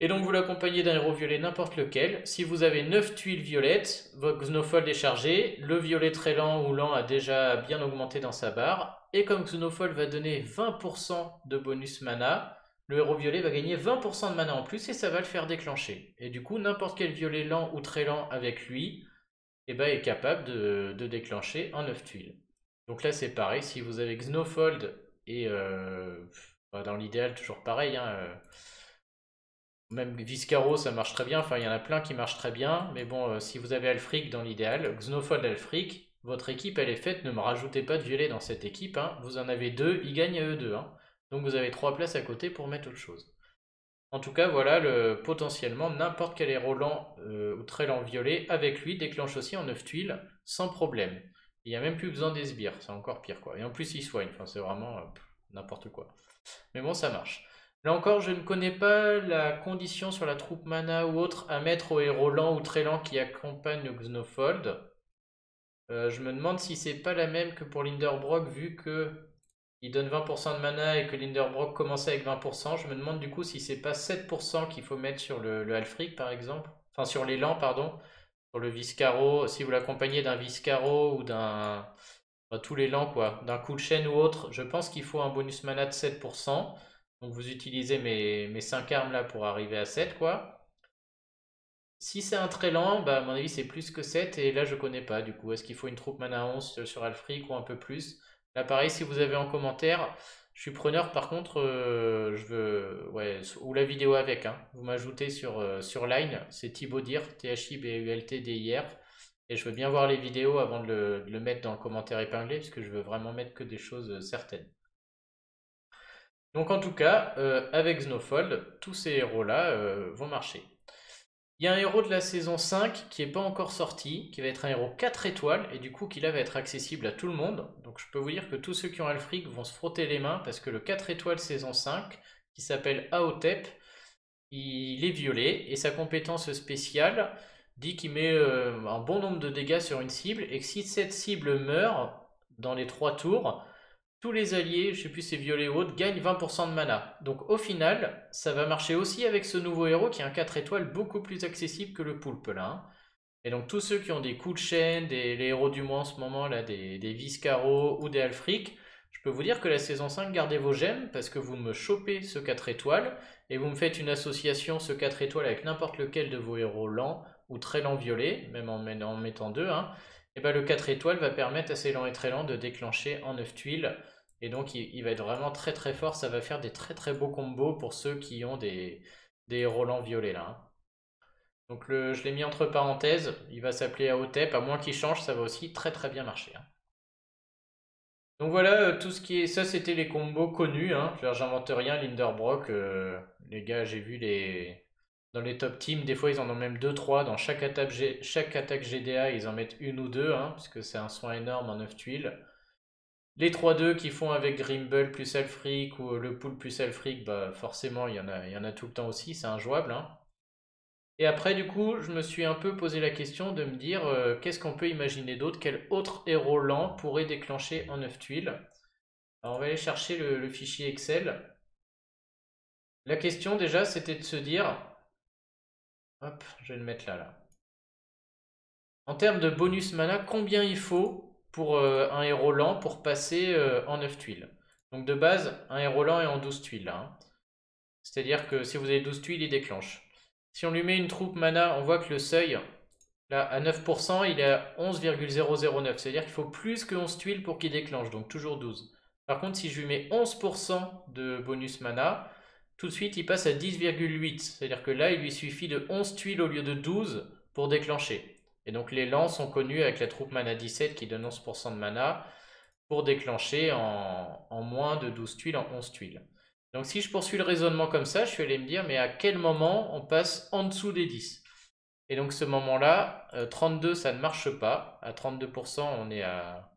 Et donc vous l'accompagnez d'un héros violet n'importe lequel. Si vous avez 9 tuiles violettes, votre Xnofold est chargé. Le violet très lent ou lent a déjà bien augmenté dans sa barre. Et comme Xnofold va donner 20% de bonus mana, le héros violet va gagner 20% de mana en plus et ça va le faire déclencher. Et du coup, n'importe quel violet lent ou très lent avec lui eh ben, est capable de, déclencher en 9 tuiles. Donc là, c'est pareil, si vous avez Xnofold et euh, bah, dans l'idéal, toujours pareil, hein, euh, même Viscaro, ça marche très bien, enfin il y en a plein qui marchent très bien, mais bon, euh, si vous avez Alfric dans l'idéal, Xnofold Alfric, votre équipe elle est faite, ne me rajoutez pas de violet dans cette équipe, hein. vous en avez deux, ils gagnent à eux deux. Hein. Donc vous avez trois places à côté pour mettre autre chose. En tout cas, voilà, le, potentiellement, n'importe quel héros lent euh, ou très lent violet, avec lui, déclenche aussi en 9 tuiles, sans problème. Il n'y a même plus besoin des sbires, c'est encore pire quoi. Et en plus, il soigne, c'est vraiment euh, n'importe quoi. Mais bon, ça marche. Là encore, je ne connais pas la condition sur la troupe mana ou autre à mettre au héros lent ou très lent qui accompagne le Xnofold. Euh, je me demande si c'est pas la même que pour Linderbrock vu que il donne 20% de mana et que Linderbrock commence avec 20%. Je me demande du coup si c'est pas 7% qu'il faut mettre sur le, Alfric par exemple. Enfin sur l'élan pardon. Sur le Viscaro. Si vous l'accompagnez d'un Viscaro ou d'un... tous les lents quoi. D'un coup de chaîne ou autre. Je pense qu'il faut un bonus mana de 7%. Donc vous utilisez mes, mes 5 armes là pour arriver à 7 quoi. Si c'est un très lent, bah à mon avis c'est plus que 7 et là je connais pas du coup. Est-ce qu'il faut une troupe mana 11 sur Alfric ou un peu plus? Là pareil si vous avez en commentaire, je suis preneur par contre, euh, je veux, ou la vidéo avec, hein. vous m'ajoutez sur, euh, sur Line, c'est Thibaut Dir, t h i b u l t d i r et je veux bien voir les vidéos avant de le, mettre dans le commentaire épinglé, parce que je veux vraiment mettre que des choses euh, certaines. Donc en tout cas, avec Snowfold, tous ces héros-là vont marcher. Il y a un héros de la saison 5 qui n'est pas encore sorti, qui va être un héros 4 étoiles, et du coup qui là va être accessible à tout le monde. Donc je peux vous dire que tous ceux qui ont Alfric vont se frotter les mains, parce que le 4 étoiles saison 5, qui s'appelle Aotep, il est violet, et sa compétence spéciale dit qu'il met euh, un bon nombre de dégâts sur une cible, et que si cette cible meurt dans les 3 tours, tous les alliés, je sais plus c'est violet ou autre, gagnent 20% de mana. Donc au final, ça va marcher aussi avec ce nouveau héros qui est un 4 étoiles beaucoup plus accessible que le poulpe là. Hein. Et donc tous ceux qui ont des coups de chaîne, des, les héros du mois en ce moment là, des, des Viscaro ou des Alfric, je peux vous dire que la saison 5, gardez vos gemmes parce que vous me chopez ce 4 étoiles et vous me faites une association ce 4 étoiles avec n'importe lequel de vos héros lents ou très lents violets, même en, en mettant deux. Hein et ben le 4 étoiles va permettre à ces lents et très lents de déclencher en 9 tuiles. Et donc il, va être vraiment très très fort, ça va faire des très très beaux combos pour ceux qui ont des, des Roland violets là. Hein. Donc je l'ai mis entre parenthèses, il va s'appeler AOTEP, à moins qu'il change, ça va aussi très très bien marcher. Hein. Donc voilà, euh, tout ce qui est... Ça c'était les combos connus, hein. j'invente rien, Linderbrock, euh, les gars j'ai vu les dans les top teams, des fois ils en ont même 2-3. Dans chaque attaque, GDA, ils en mettent une ou deux, hein, puisque c'est un soin énorme en 9 tuiles. Les 3-2 qui font avec Grimble plus Alfric ou le pool plus Alfric, bah forcément il y, en a, il y en a tout le temps aussi, c'est injouable. Hein. Et après du coup, je me suis un peu posé la question de me dire euh, qu'est-ce qu'on peut imaginer d'autre, quel autre héros lent pourrait déclencher en 9 tuiles? Alors on va aller chercher le fichier Excel. La question déjà c'était de se dire Hop, je vais le mettre là, là. En termes de bonus mana, combien il faut pour euh, un héros lent pour passer euh, en 9 tuiles? Donc de base, un héros lent est en 12 tuiles. Hein. C'est-à-dire que si vous avez 12 tuiles, il déclenche. Si on lui met une troupe mana, on voit que le seuil, là, à 9%, il est à 11,009. C'est-à-dire qu'il faut plus que 11 tuiles pour qu'il déclenche, donc toujours 12. Par contre, si je lui mets 11% de bonus mana, tout de suite il passe à 10,8. C'est-à-dire que là, il lui suffit de 11 tuiles au lieu de 12 pour déclencher. Et donc les lents sont connus avec la troupe mana 17 qui donne 11% de mana pour déclencher en, moins de 12 tuiles, en 11 tuiles. Donc si je poursuis le raisonnement comme ça, je suis allé me dire, mais à quel moment on passe en dessous des 10 Et donc ce moment-là, 32 euh, ça ne marche pas. À 32% on est à...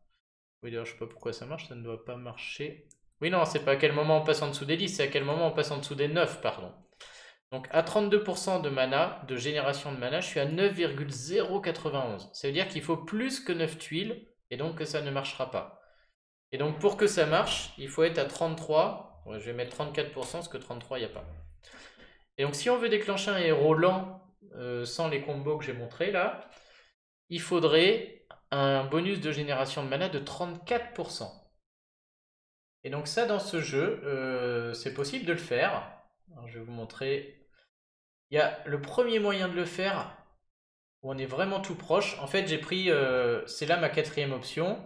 Oui d'ailleurs je sais pas pourquoi ça marche, ça ne doit pas marcher. Oui, non, c'est pas à quel moment on passe en dessous des 10, c'est à quel moment on passe en dessous des 9, pardon. Donc à 32% de mana, de génération de mana, je suis à 9,091. Ça veut dire qu'il faut plus que 9 tuiles, et donc que ça ne marchera pas. Et donc pour que ça marche, il faut être à 33. je vais mettre 34% parce que 33, il n'y a pas. Et donc si on veut déclencher un héros lent euh, sans les combos que j'ai montrés là, il faudrait un bonus de génération de mana de 34%. Et donc ça, dans ce jeu, euh, c'est possible de le faire. je vais vous montrer. Il y a le premier moyen de le faire, où on est vraiment tout proche. En fait, j'ai pris, euh, c'est là ma quatrième option.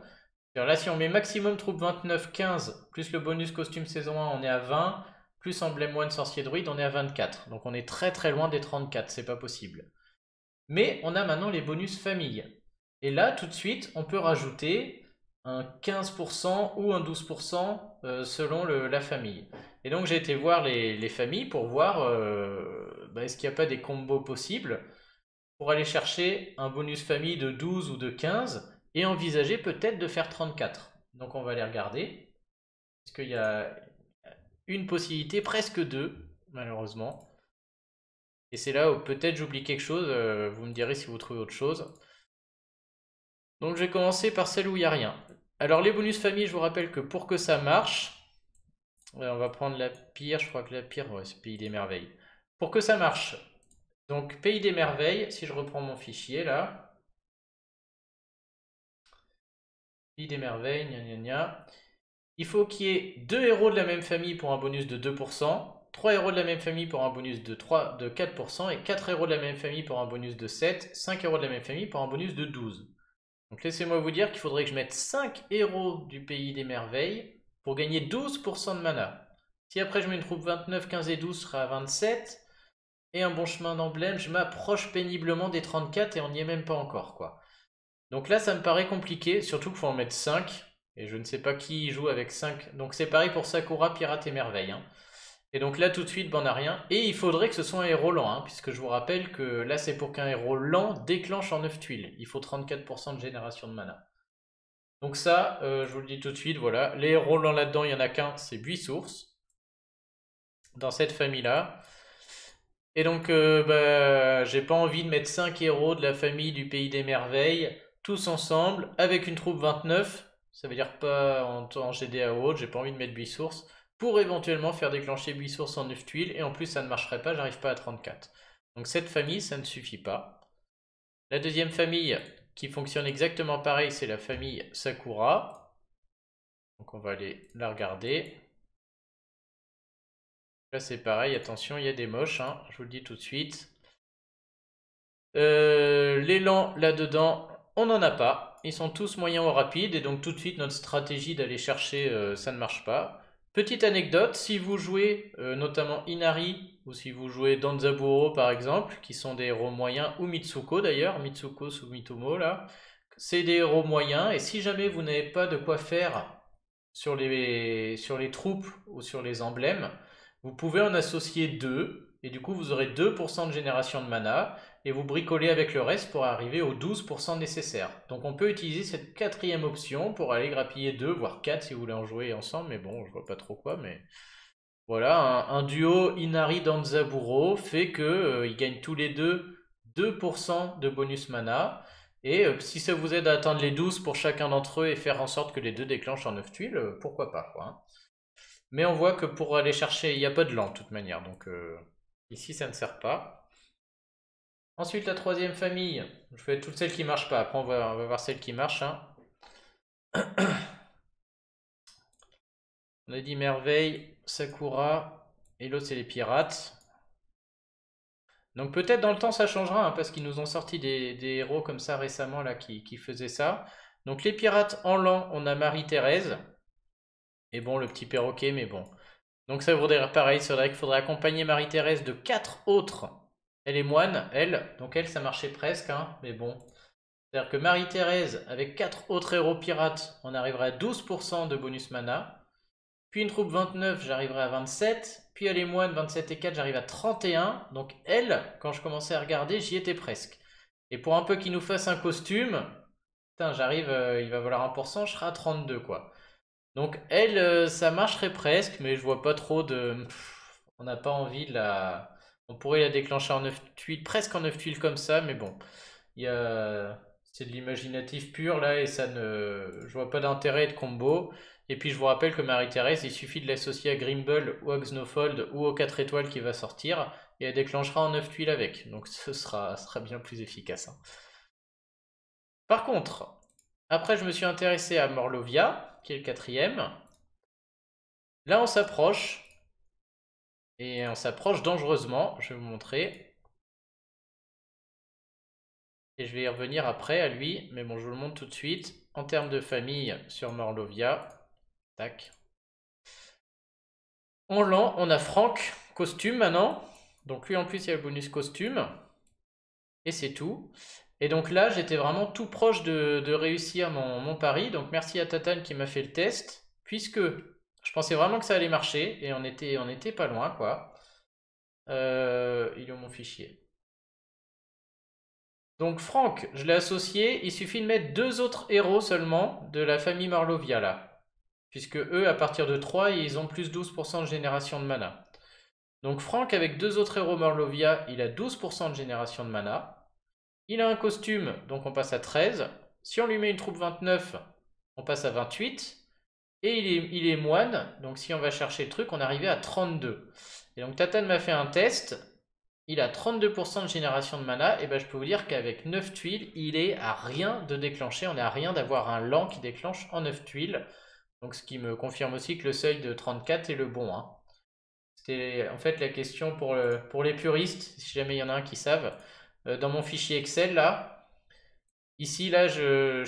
là, si on met maximum troupe 29, 15, plus le bonus costume saison 1, on est à 20, plus emblème one sorcier druide, on est à 24. Donc on est très très loin des 34, c'est pas possible. Mais on a maintenant les bonus famille. Et là, tout de suite, on peut rajouter un 15% ou un 12% euh, selon la famille. Et donc j'ai été voir les, familles pour voir euh, bah, est-ce qu'il n'y a pas des combos possibles pour aller chercher un bonus famille de 12 ou de 15 et envisager peut-être de faire 34. Donc on va aller regarder. Est-ce qu'il y a une possibilité, presque deux, malheureusement. Et c'est là où peut-être j'oublie quelque chose, euh, vous me direz si vous trouvez autre chose. Donc je vais commencer par celle où il n'y a rien. Alors les bonus famille, je vous rappelle que pour que ça marche, on va prendre la pire, je crois que la pire, ouais, c'est Pays des Merveilles. Pour que ça marche, donc Pays des Merveilles, si je reprends mon fichier là, Pays des Merveilles, gna gna gna, il faut qu'il y ait deux héros de la même famille pour un bonus de 2%, 3 héros de la même famille pour un bonus de, 3, de 4% et 4 héros de la même famille pour un bonus de 7, 5 héros de la même famille pour un bonus de 12. Donc laissez-moi vous dire qu'il faudrait que je mette 5 héros du pays des merveilles pour gagner 12% de mana. Si après je mets une troupe 29, 15 et 12 sera à 27, et un bon chemin d'emblème, je m'approche péniblement des 34 et on n'y est même pas encore quoi. Donc là ça me paraît compliqué, surtout qu'il faut en mettre 5, et je ne sais pas qui joue avec 5. Donc c'est pareil pour Sakura, Pirate et Merveille. Hein. Et donc là tout de suite, ben, on n'a rien. Et il faudrait que ce soit un héros lent, hein, puisque je vous rappelle que là c'est pour qu'un héros lent déclenche en 9 tuiles. Il faut 34% de génération de mana. Donc ça, euh, je vous le dis tout de suite, voilà. Les héros lents là-dedans, il n'y en a qu'un, c'est Buis-Source. Dans cette famille-là. Et donc, euh, bah, j'ai pas envie de mettre 5 héros de la famille du Pays des Merveilles, tous ensemble, avec une troupe 29. Ça veut dire pas en, en GDA ou autre, j'ai pas envie de mettre Buis-Source pour éventuellement faire déclencher 8 sources en 9 tuiles, et en plus ça ne marcherait pas, j'arrive pas à 34. Donc cette famille, ça ne suffit pas. La deuxième famille qui fonctionne exactement pareil, c'est la famille Sakura. Donc on va aller la regarder. Là c'est pareil, attention, il y a des moches, hein, je vous le dis tout de suite. Euh, l'élan là-dedans, on n'en a pas. Ils sont tous moyens ou rapides, et donc tout de suite notre stratégie d'aller chercher, euh, ça ne marche pas. Petite anecdote, si vous jouez euh, notamment Inari ou si vous jouez Danzaburo par exemple, qui sont des héros moyens, ou Mitsuko d'ailleurs, Mitsuko sous Mitomo là, c'est des héros moyens et si jamais vous n'avez pas de quoi faire sur les, sur les troupes ou sur les emblèmes, vous pouvez en associer deux et du coup vous aurez 2% de génération de mana et vous bricolez avec le reste pour arriver aux 12% nécessaires. Donc on peut utiliser cette quatrième option pour aller grappiller 2, voire 4 si vous voulez en jouer ensemble, mais bon, je vois pas trop quoi, mais... Voilà, un, duo Inari Danzaburo fait qu'ils euh, gagnent tous les deux 2% de bonus mana, et euh, si ça vous aide à atteindre les 12 pour chacun d'entre eux et faire en sorte que les deux déclenchent en 9 tuiles, euh, pourquoi pas, quoi. Hein. Mais on voit que pour aller chercher, il n'y a pas de lent de toute manière, donc ici ça ne sert pas. Ensuite, la troisième famille. Je fais toutes celles qui ne marchent pas. Après, on va, voir celles qui marchent. Hein. On a dit Merveille, Sakura, et l'autre c'est les pirates. Donc peut-être dans le temps ça changera, hein, parce qu'ils nous ont sorti des, héros comme ça récemment là qui, faisaient ça. Donc les pirates en l'an, on a Marie-Thérèse. Et bon, le petit perroquet, mais bon. Donc ça voudrait pareil, vrai qu'il faudrait accompagner Marie-Thérèse de quatre autres elle est moine, elle, donc elle, ça marchait presque, hein, mais bon. C'est-à-dire que Marie-Thérèse, avec 4 autres héros pirates, on arriverait à 12% de bonus mana. Puis une troupe 29, j'arriverai à 27. Puis elle est moine, 27 et 4, j'arrive à 31. Donc elle, quand je commençais à regarder, j'y étais presque. Et pour un peu qu'il nous fasse un costume, j'arrive, euh, il va valoir 1%, je serai à 32 quoi. Donc elle, euh, ça marcherait presque, mais je vois pas trop de... on n'a pas envie de la on pourrait la déclencher en 9 tuiles, presque en 9 tuiles comme ça, mais bon. C'est de l'imaginatif pur là et ça ne. Je vois pas d'intérêt de combo. Et puis je vous rappelle que Marie-Thérèse, il suffit de l'associer à Grimble ou à Xnofold ou aux 4 étoiles qui va sortir et elle déclenchera en 9 tuiles avec. Donc ce sera, sera bien plus efficace. Hein. Par contre, après je me suis intéressé à Morlovia, qui est le quatrième. Là on s'approche et on s'approche dangereusement, je vais vous montrer. Et je vais y revenir après à lui, mais bon, je vous le montre tout de suite. En termes de famille sur Morlovia, tac. En l'an, on a Franck, costume maintenant. Donc lui en plus, il y a le bonus costume. Et c'est tout. Et donc là, j'étais vraiment tout proche de, réussir mon, mon, pari. Donc merci à Tatane qui m'a fait le test. Puisque je pensais vraiment que ça allait marcher et on était, pas loin quoi. Euh, il est mon fichier Donc Franck, je l'ai associé, il suffit de mettre deux autres héros seulement de la famille Marlovia là. Puisque eux, à partir de 3, ils ont plus 12% de génération de mana. Donc Franck, avec deux autres héros Marlovia, il a 12% de génération de mana. Il a un costume, donc on passe à 13. Si on lui met une troupe 29, on passe à 28. Et il est, moine, donc si on va chercher le truc, on arrivé à 32. Et donc Tatan m'a fait un test, il a 32% de génération de mana, et ben je peux vous dire qu'avec 9 tuiles, il est à rien de déclencher, on est à rien d'avoir un lent qui déclenche en 9 tuiles. Donc ce qui me confirme aussi que le seuil de 34 est le bon. Hein. C'était en fait la question pour, les puristes, si jamais il y en a un qui savent. Euh, dans mon fichier Excel, là, ici, là, je,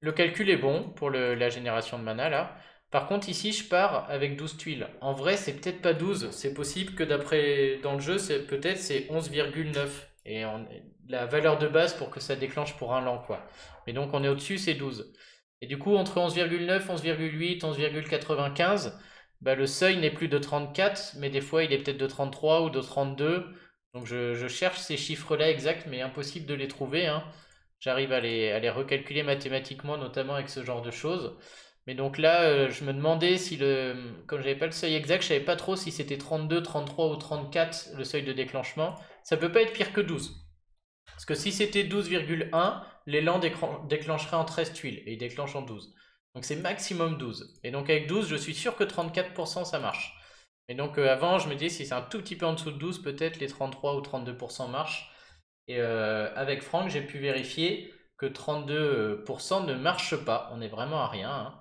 le calcul est bon pour la génération de mana, là. Par contre, ici, je pars avec 12 tuiles. En vrai, c'est peut-être pas 12. C'est possible que d'après dans le jeu, c'est peut-être c'est 11,9. Et la valeur de base pour que ça déclenche pour un lent, quoi. Mais donc, on est au-dessus, c'est 12. Et du coup, entre 11,9, 11,8, 11,95, bah, le seuil n'est plus de 34, mais des fois, il est peut-être de 33 ou de 32. Donc, je, cherche ces chiffres-là exacts, mais impossible de les trouver. Hein. J'arrive à les, recalculer mathématiquement, notamment avec ce genre de choses. Mais donc là, euh, je me demandais si le. Comme j'avais pas le seuil exact, je savais pas trop si c'était 32, 33 ou 34 le seuil de déclenchement. Ça peut pas être pire que 12. Parce que si c'était 12,1, l'élan déclencherait en 13 tuiles et il déclenche en 12. Donc c'est maximum 12. Et donc avec 12, je suis sûr que 34% ça marche. Et donc euh, avant, je me disais si c'est un tout petit peu en dessous de 12, peut-être les 33 ou 32% marchent. Et euh, avec Franck, j'ai pu vérifier que 32% ne marche pas. On est vraiment à rien. Hein.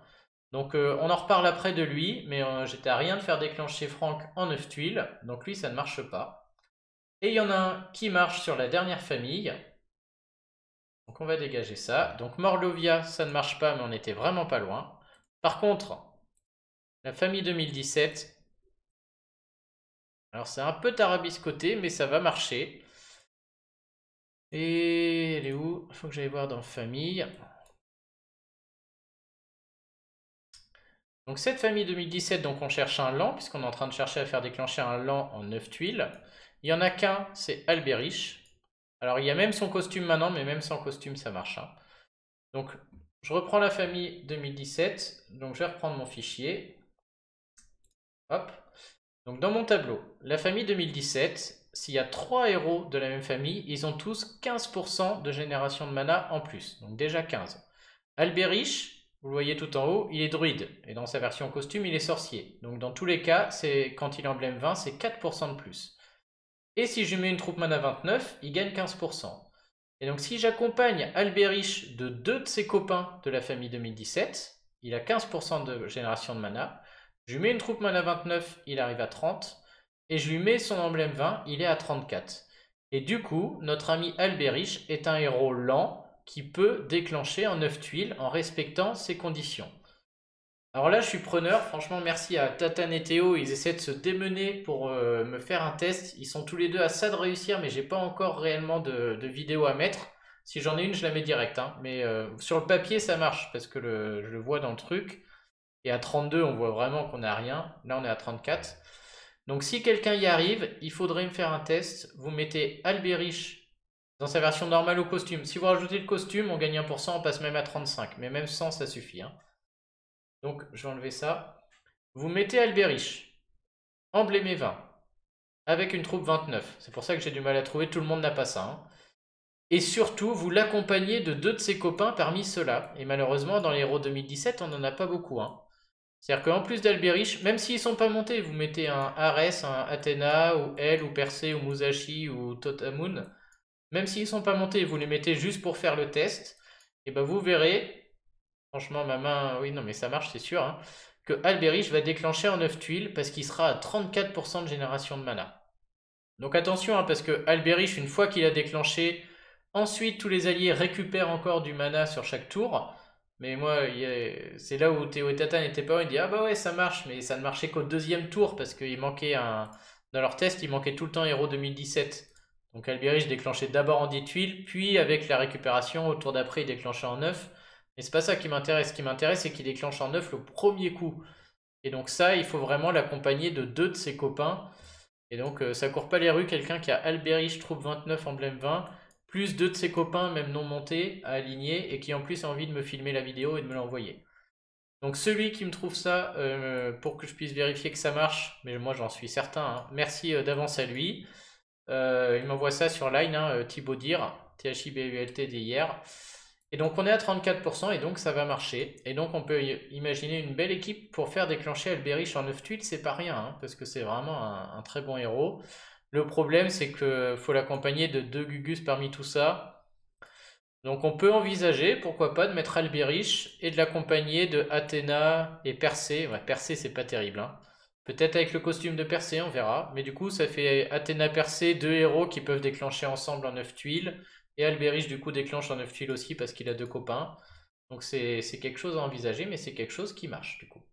Donc euh, on en reparle après de lui, mais euh, j'étais à rien de faire déclencher Franck en 9 tuiles, donc lui ça ne marche pas. Et il y en a un qui marche sur la dernière famille. Donc on va dégager ça. Donc Morlovia, ça ne marche pas, mais on était vraiment pas loin. Par contre, la famille 2017, alors c'est un peu tarabiscoté, mais ça va marcher. Et elle est où? Il faut que j'aille voir dans famille. Donc cette famille 2017, donc on cherche un lent, puisqu'on est en train de chercher à faire déclencher un lent en 9 tuiles. Il y en a qu'un, c'est Alberish. Alors il y a même son costume maintenant, mais même sans costume ça marche. Hein. Donc je reprends la famille 2017, donc je vais reprendre mon fichier. Hop. Donc dans mon tableau, la famille 2017, s'il y a trois héros de la même famille, ils ont tous 15% de génération de mana en plus. Donc déjà 15. Alberish, vous le voyez tout en haut, il est druide. Et dans sa version costume, il est sorcier. Donc dans tous les cas, c'est quand il est emblème 20, c'est 4% de plus. Et si je mets une troupe mana 29, il gagne 15%. Et donc si j'accompagne Alberish de deux de ses copains de la famille 2017, il a 15% de génération de mana. Je mets une troupe mana 29, il arrive à 30. Et je lui mets son emblème 20, il est à 34. Et du coup, notre ami Alberish est un héros lent, qui peut déclencher en 9 tuiles en respectant ces conditions. Alors là, je suis preneur. Franchement, merci à Tatan et Théo. Ils essaient de se démener pour euh, me faire un test. Ils sont tous les deux à ça de réussir, mais j'ai pas encore réellement de, vidéo à mettre. Si j'en ai une, je la mets direct. Hein. Mais euh, sur le papier, ça marche parce que je le vois dans le truc. Et à 32, on voit vraiment qu'on n'a rien. Là, on est à 34. Donc si quelqu'un y arrive, il faudrait me faire un test. Vous mettez Alberish dans sa version normale au costume. Si vous rajoutez le costume, on gagne 1%, on passe même à 35. Mais même sans, ça suffit. Hein. Donc, je vais enlever ça. Vous mettez Alberish, emblémé 20, avec une troupe 29. C'est pour ça que j'ai du mal à trouver, tout le monde n'a pas ça. Hein. Et surtout, vous l'accompagnez de deux de ses copains parmi ceux-là. Et malheureusement, dans les héros 2017, on n'en a pas beaucoup. Hein. C'est-à-dire qu'en plus d'Alberich, même s'ils sont pas montés, vous mettez un Ares, un Athéna, ou Elle, ou Persée, ou Musashi, ou Totamun, même s'ils sont pas montés, vous les mettez juste pour faire le test, et ben vous verrez, franchement ma main, oui non mais ça marche c'est sûr, hein, que Alberich va déclencher en 9 tuiles parce qu'il sera à 34% de génération de mana. Donc attention hein, parce que Alberich, une fois qu'il a déclenché, ensuite tous les alliés récupèrent encore du mana sur chaque tour. Mais moi, c'est là où Théo et Tata n'étaient pas, il dit ah bah ouais ça marche, mais ça ne marchait qu'au deuxième tour parce qu'il manquait un... Dans leur test, il manquait tout le temps Héros 2017. Donc Albirich déclenchait d'abord en 10 tuiles, puis avec la récupération, au tour d'après, il déclenchait en 9. Mais c'est pas ça qui m'intéresse. Ce qui m'intéresse, c'est qu'il déclenche en 9 le premier coup. Et donc ça, il faut vraiment l'accompagner de deux de ses copains. Et donc euh, ça court pas les rues, quelqu'un qui a Alberish, troupe 29, emblème 20, deux de ses copains, même non montés, à aligner, et qui en plus a envie de me filmer la vidéo et de me l'envoyer. Donc celui qui me trouve ça, euh, pour que je puisse vérifier que ça marche, mais moi j'en suis certain, hein, merci euh, d'avance à lui. Euh, il m'envoie ça sur Line, hein, Thibaut Dir, t d Et donc on est à 34% et donc ça va marcher. Et donc on peut imaginer une belle équipe pour faire déclencher Alberich en 9 tuiles, c'est pas rien, hein, parce que c'est vraiment un, très bon héros. Le problème c'est qu'il faut l'accompagner de deux Gugus parmi tout ça. Donc on peut envisager, pourquoi pas, de mettre Alberich et de l'accompagner de Athéna et Persée. Ouais, Persée c'est pas terrible. Hein. Peut-être avec le costume de Persée, on verra. Mais du coup ça fait Athéna Persée, deux héros qui peuvent déclencher ensemble en 9 tuiles. Et Alberich, du coup, déclenche en 9 tuiles aussi parce qu'il a deux copains. Donc c'est quelque chose à envisager, mais c'est quelque chose qui marche, du coup.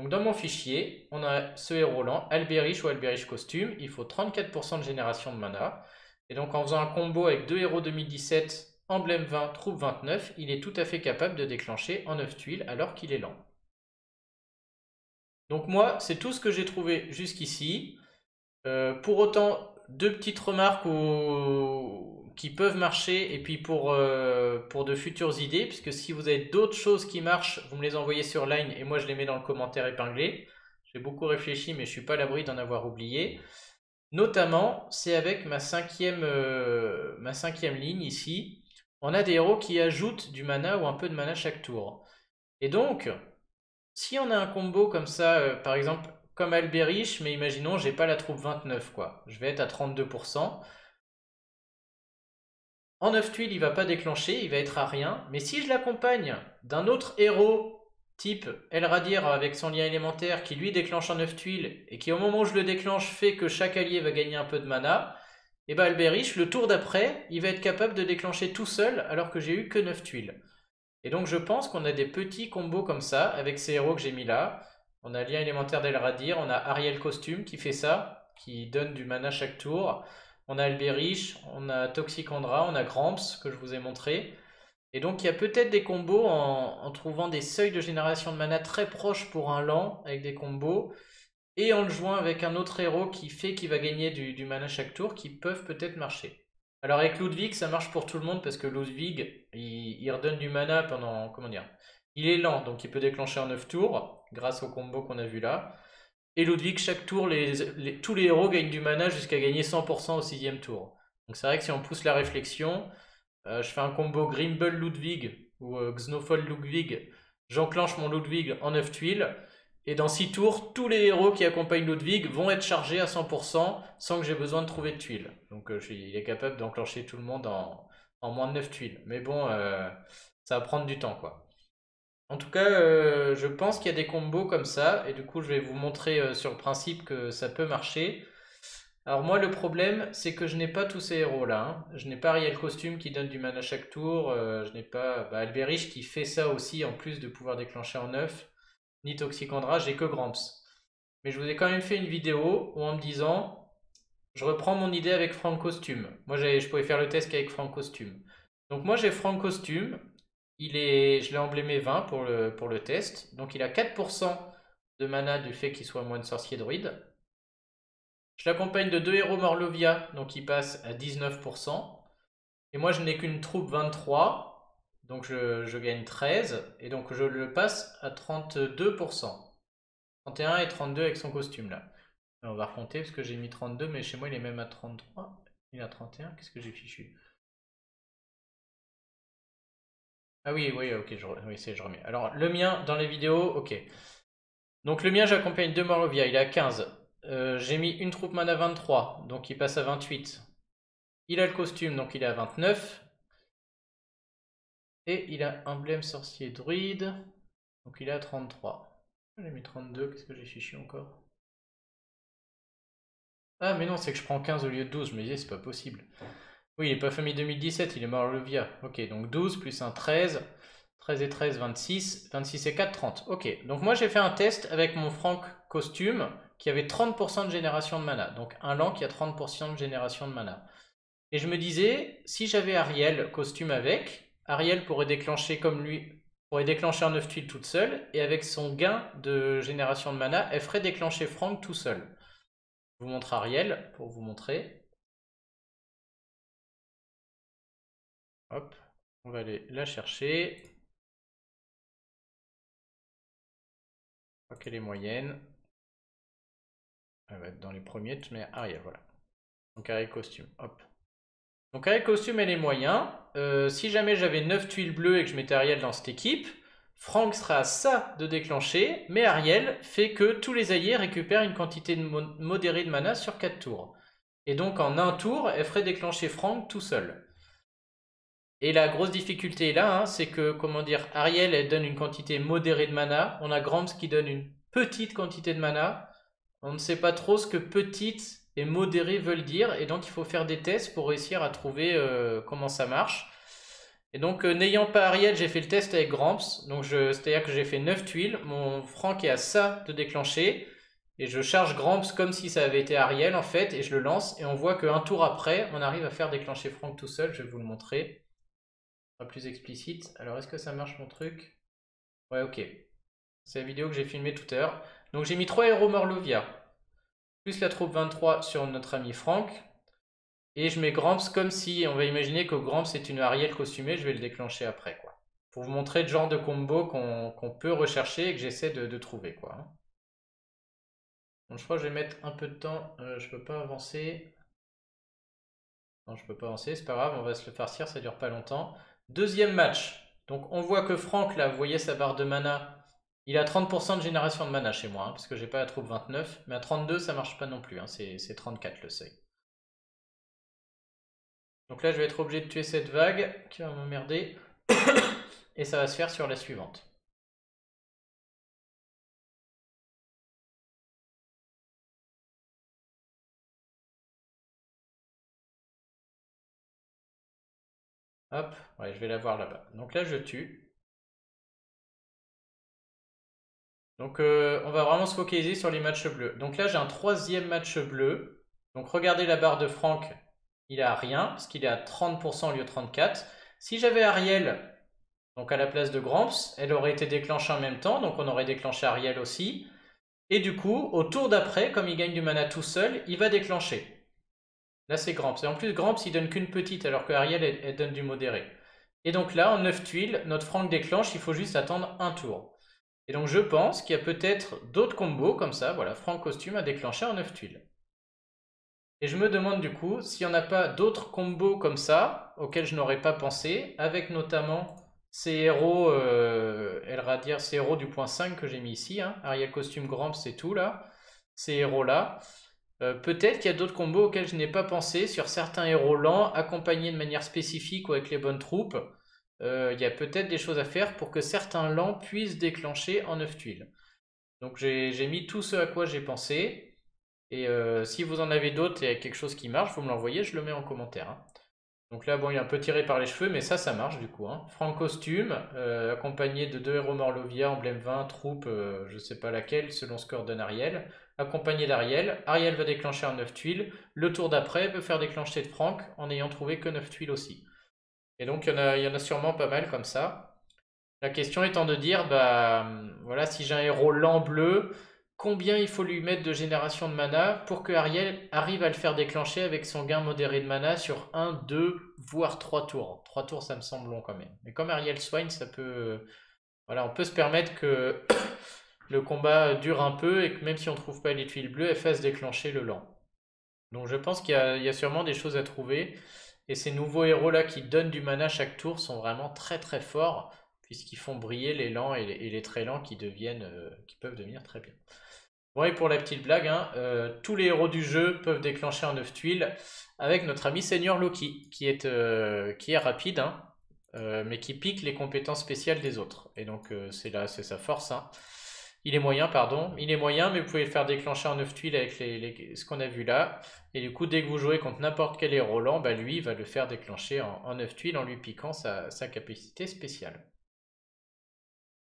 Donc dans mon fichier, on a ce héros là, Alberich ou Alberich costume. Il faut 34% de génération de mana. Et donc en faisant un combo avec deux héros 2017, emblème 20, troupe 29, il est tout à fait capable de déclencher en 9 tuiles alors qu'il est lent. Donc moi, c'est tout ce que j'ai trouvé jusqu'ici. Euh, pour autant, deux petites remarques qui peuvent marcher et puis pour, euh, pour de futures idées, puisque si vous avez d'autres choses qui marchent, vous me les envoyez sur Line et moi je les mets dans le commentaire épinglé. J'ai beaucoup réfléchi mais je suis pas à l'abri d'en avoir oublié. Notamment, c'est avec ma cinquième, euh, ma cinquième ligne ici. On a des héros qui ajoutent du mana ou un peu de mana chaque tour. Et donc, si on a un combo comme ça, euh, par exemple comme Alberich, mais imaginons, j'ai pas la troupe 29, quoi. Je vais être à 32%. En 9 tuiles, il va pas déclencher, il va être à rien. Mais si je l'accompagne d'un autre héros, type Elradir avec son lien élémentaire, qui lui déclenche en 9 tuiles, et qui au moment où je le déclenche fait que chaque allié va gagner un peu de mana, et eh bien Alberich, le tour d'après, il va être capable de déclencher tout seul, alors que j'ai eu que 9 tuiles. Et donc je pense qu'on a des petits combos comme ça, avec ces héros que j'ai mis là. On a lien élémentaire d'Elradir, on a Ariel Costume qui fait ça, qui donne du mana chaque tour. On a Alberich, on a Toxicandra, on a Gramps que je vous ai montré. Et donc il y a peut-être des combos en, trouvant des seuils de génération de mana très proches pour un lent avec des combos et en le jouant avec un autre héros qui fait qu'il va gagner du, mana chaque tour qui peuvent peut-être marcher. Alors avec Ludwig ça marche pour tout le monde parce que Ludwig il, redonne du mana pendant comment dire il est lent donc il peut déclencher en 9 tours grâce au combo qu'on a vu là. Et Ludwig, chaque tour, tous les héros gagnent du mana jusqu'à gagner 100% au sixième tour. Donc c'est vrai que si on pousse la réflexion, euh, je fais un combo Grimble Ludwig ou euh, Xnofol Ludwig, j'enclenche mon Ludwig en 9 tuiles, et dans 6 tours, tous les héros qui accompagnent Ludwig vont être chargés à 100% sans que j'ai besoin de trouver de tuiles. Donc euh, il est capable d'enclencher tout le monde en, en, moins de 9 tuiles. Mais bon, ça va prendre du temps quoi. En tout cas, euh, je pense qu'il y a des combos comme ça, et du coup, je vais vous montrer euh, sur le principe que ça peut marcher. Alors moi, le problème, c'est que je n'ai pas tous ces héros-là. Hein. Je n'ai pas Ariel Costume qui donne du mana chaque tour, euh, je n'ai pas bah, Alberich qui fait ça aussi, en plus de pouvoir déclencher en neuf, ni Toxicandra, j'ai que Gramps. Mais je vous ai quand même fait une vidéo où en me disant, je reprends mon idée avec Frank Costume. Moi, je pouvais faire le test qu'avec Frank Costume. Donc moi, j'ai Frank Costume, il est, je l'ai emblémé 20 pour le, pour le test. Donc il a 4% de mana du fait qu'il soit de sorcier druide. Je l'accompagne de deux héros Morlovia, donc il passe à 19%. Et moi je n'ai qu'une troupe 23, donc je, gagne 13. Et donc je le passe à 32%. 31 et 32 avec son costume là. on va recompter parce que j'ai mis 32, mais chez moi il est même à 33. Il à 31, qu'est-ce que j'ai fichu? Ah oui, oui, ok, je, remets. Alors, le mien, dans les vidéos, ok. Donc, le mien, j'accompagne deux Morovia, il est à 15. Euh, j'ai mis une troupe mana 23, donc il passe à 28. Il a le costume, donc il est à 29. Et il a emblème sorcier druide, donc il est à 33. J'ai mis 32, qu'est-ce que j'ai fichu encore? Ah, mais non, c'est que je prends 15 au lieu de 12, je me disais, c'est pas possible. Oui, il n'est pas famille 2017, il est mort le via. Ok, donc 12 plus un 13. 13 et 13, 26. 26 et 4, 30. Ok, donc moi j'ai fait un test avec mon Franck costume qui avait 30% de génération de mana. Donc un lent qui a 30% de génération de mana. Et je me disais, si j'avais Ariel costume avec, Ariel pourrait déclencher comme lui, pourrait déclencher un 9 tuiles toute seule, et avec son gain de génération de mana, elle ferait déclencher Franck tout seul. Je vous montre Ariel pour vous montrer. Hop, on va aller la chercher. Je qu'elle est moyenne. Elle va être dans les premiers, mais arrière, voilà. Donc Ariel costume, hop. Donc Ariel costume, elle est moyen. Euh, si jamais j'avais 9 tuiles bleues et que je mettais Ariel dans cette équipe, Franck sera à ça de déclencher, mais Ariel fait que tous les alliés récupèrent une quantité modérée de mana sur 4 tours. Et donc en un tour, elle ferait déclencher Franck tout seul. Et la grosse difficulté là, hein, c'est que, comment dire, Ariel, elle donne une quantité modérée de mana. On a Gramps qui donne une petite quantité de mana. On ne sait pas trop ce que petite et modéré veulent dire. Et donc, il faut faire des tests pour réussir à trouver euh, comment ça marche. Et donc, euh, n'ayant pas Ariel, j'ai fait le test avec Gramps. Donc, c'est-à-dire que j'ai fait 9 tuiles. Mon Franck est à ça de déclencher. Et je charge Gramps comme si ça avait été Ariel, en fait. Et je le lance. Et on voit qu'un tour après, on arrive à faire déclencher Franck tout seul. Je vais vous le montrer plus explicite. Alors, est-ce que ça marche mon truc? Ouais, ok. C'est la vidéo que j'ai filmée tout à l'heure. Donc, j'ai mis 3 héros Morlovia, plus la troupe 23 sur notre ami Franck. Et je mets Gramps comme si, on va imaginer que Gramps est une Ariel costumée, je vais le déclencher après, quoi. Pour vous montrer le genre de combo qu'on peut rechercher et que j'essaie de, trouver, quoi. Je crois que je vais mettre un peu de temps, euh, je peux pas avancer. Non, je peux pas avancer, c'est pas grave, on va se le farcir, ça dure pas longtemps. Deuxième match. Donc on voit que Franck, là, vous voyez sa barre de mana. Il a 30% de génération de mana chez moi, hein, parce que j'ai pas la troupe 29. Mais à 32, ça marche pas non plus. Hein, c'est 34 le seuil. Donc là, je vais être obligé de tuer cette vague qui va m'emmerder. Et ça va se faire sur la suivante. Hop, ouais, je vais la voir là-bas. Donc là, je tue. Donc euh, on va vraiment se focaliser sur les matchs bleus. Donc là, j'ai un troisième match bleu. Donc regardez la barre de Franck, il a rien, parce qu'il est à 30% au lieu de 34. Si j'avais Ariel, donc à la place de Gramps, elle aurait été déclenchée en même temps, donc on aurait déclenché Ariel aussi. Et du coup, au tour d'après, comme il gagne du mana tout seul, il va déclencher. Là, c'est Gramps. Et en plus, Gramps, il donne qu'une petite, alors que Ariel, elle, donne du modéré. Et donc là, en 9 tuiles, notre Franck déclenche, il faut juste attendre un tour. Et donc je pense qu'il y a peut-être d'autres combos comme ça. Voilà, Franck costume a déclenché en 9 tuiles. Et je me demande du coup s'il n'y en a pas d'autres combos comme ça, auxquels je n'aurais pas pensé, avec notamment ces héros, euh, ces héros du point 5 que j'ai mis ici, hein. Ariel costume Gramps, c'est tout là, ces héros-là. Euh, peut-être qu'il y a d'autres combos auxquels je n'ai pas pensé sur certains héros lents, accompagnés de manière spécifique ou avec les bonnes troupes. Euh, il y a peut-être des choses à faire pour que certains lents puissent déclencher en 9 tuiles. Donc j'ai mis tout ce à quoi j'ai pensé. Et euh, si vous en avez d'autres et quelque chose qui marche, vous me l'envoyez, je le mets en commentaire. Hein. Donc là, bon, il est un peu tiré par les cheveux, mais ça, ça marche du coup. Hein. Franck costume, accompagné de deux héros Morlovia, emblème 20, troupe, je sais pas laquelle, selon ce qu'ordonne Ariel accompagné d'Ariel. Ariel va déclencher un 9 tuiles. Le tour d'après peut faire déclencher de Franck en ayant trouvé que 9 tuiles aussi. Et donc il y, en a, sûrement pas mal comme ça. La question étant de dire, bah voilà, si j'ai un héros lent bleu, combien il faut lui mettre de génération de mana pour que Ariel arrive à le faire déclencher avec son gain modéré de mana sur 1, 2, voire 3 tours. 3 tours ça me semble long quand même. Mais comme Ariel soigne, ça peut... Voilà, on peut se permettre que le combat dure un peu et que même si on ne trouve pas les tuiles bleues, elle fasse déclencher le lent. Donc je pense qu'il y, a sûrement des choses à trouver. Et ces nouveaux héros-là qui donnent du mana chaque tour sont vraiment très très forts, puisqu'ils font briller les lents et les, très lents euh, qui peuvent devenir très bien. Bon et pour la petite blague, hein, euh, tous les héros du jeu peuvent déclencher un 9 tuiles avec notre ami Seigneur Loki, qui est, euh, rapide, hein, mais qui pique les compétences spéciales des autres. Et donc c'est là, c'est sa force. Hein. Il est moyen, pardon. Il est moyen, mais vous pouvez le faire déclencher en 9 tuiles avec ce qu'on a vu là. Et du coup, dès que vous jouez contre n'importe quel héros lent, bah lui, il va le faire déclencher en, 9 tuiles en lui piquant sa, capacité spéciale.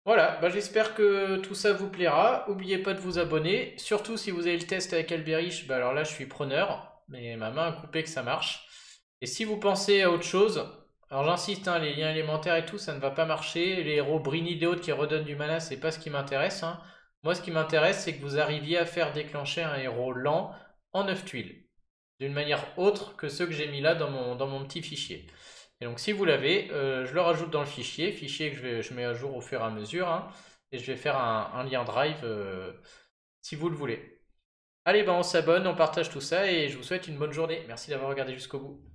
Voilà, bah j'espère que tout ça vous plaira. N'oubliez pas de vous abonner. Surtout si vous avez le test avec Alberich, bah alors là, je suis preneur. Mais ma main a coupé que ça marche. Et si vous pensez à autre chose, alors j'insiste, hein, les liens élémentaires et tout, ça ne va pas marcher. Les héros Brini qui redonnent du mana, c'est pas ce qui m'intéresse. Hein. Moi, ce qui m'intéresse, c'est que vous arriviez à faire déclencher un héros lent en 9 tuiles. D'une manière autre que ceux que j'ai mis là dans mon, dans mon petit fichier. Et donc si vous l'avez, euh, je le rajoute dans le fichier, fichier que je, je mets à jour au fur et à mesure. Hein, et je vais faire un, lien drive euh, si vous le voulez. Allez, ben on s'abonne, on partage tout ça et je vous souhaite une bonne journée. Merci d'avoir regardé jusqu'au bout.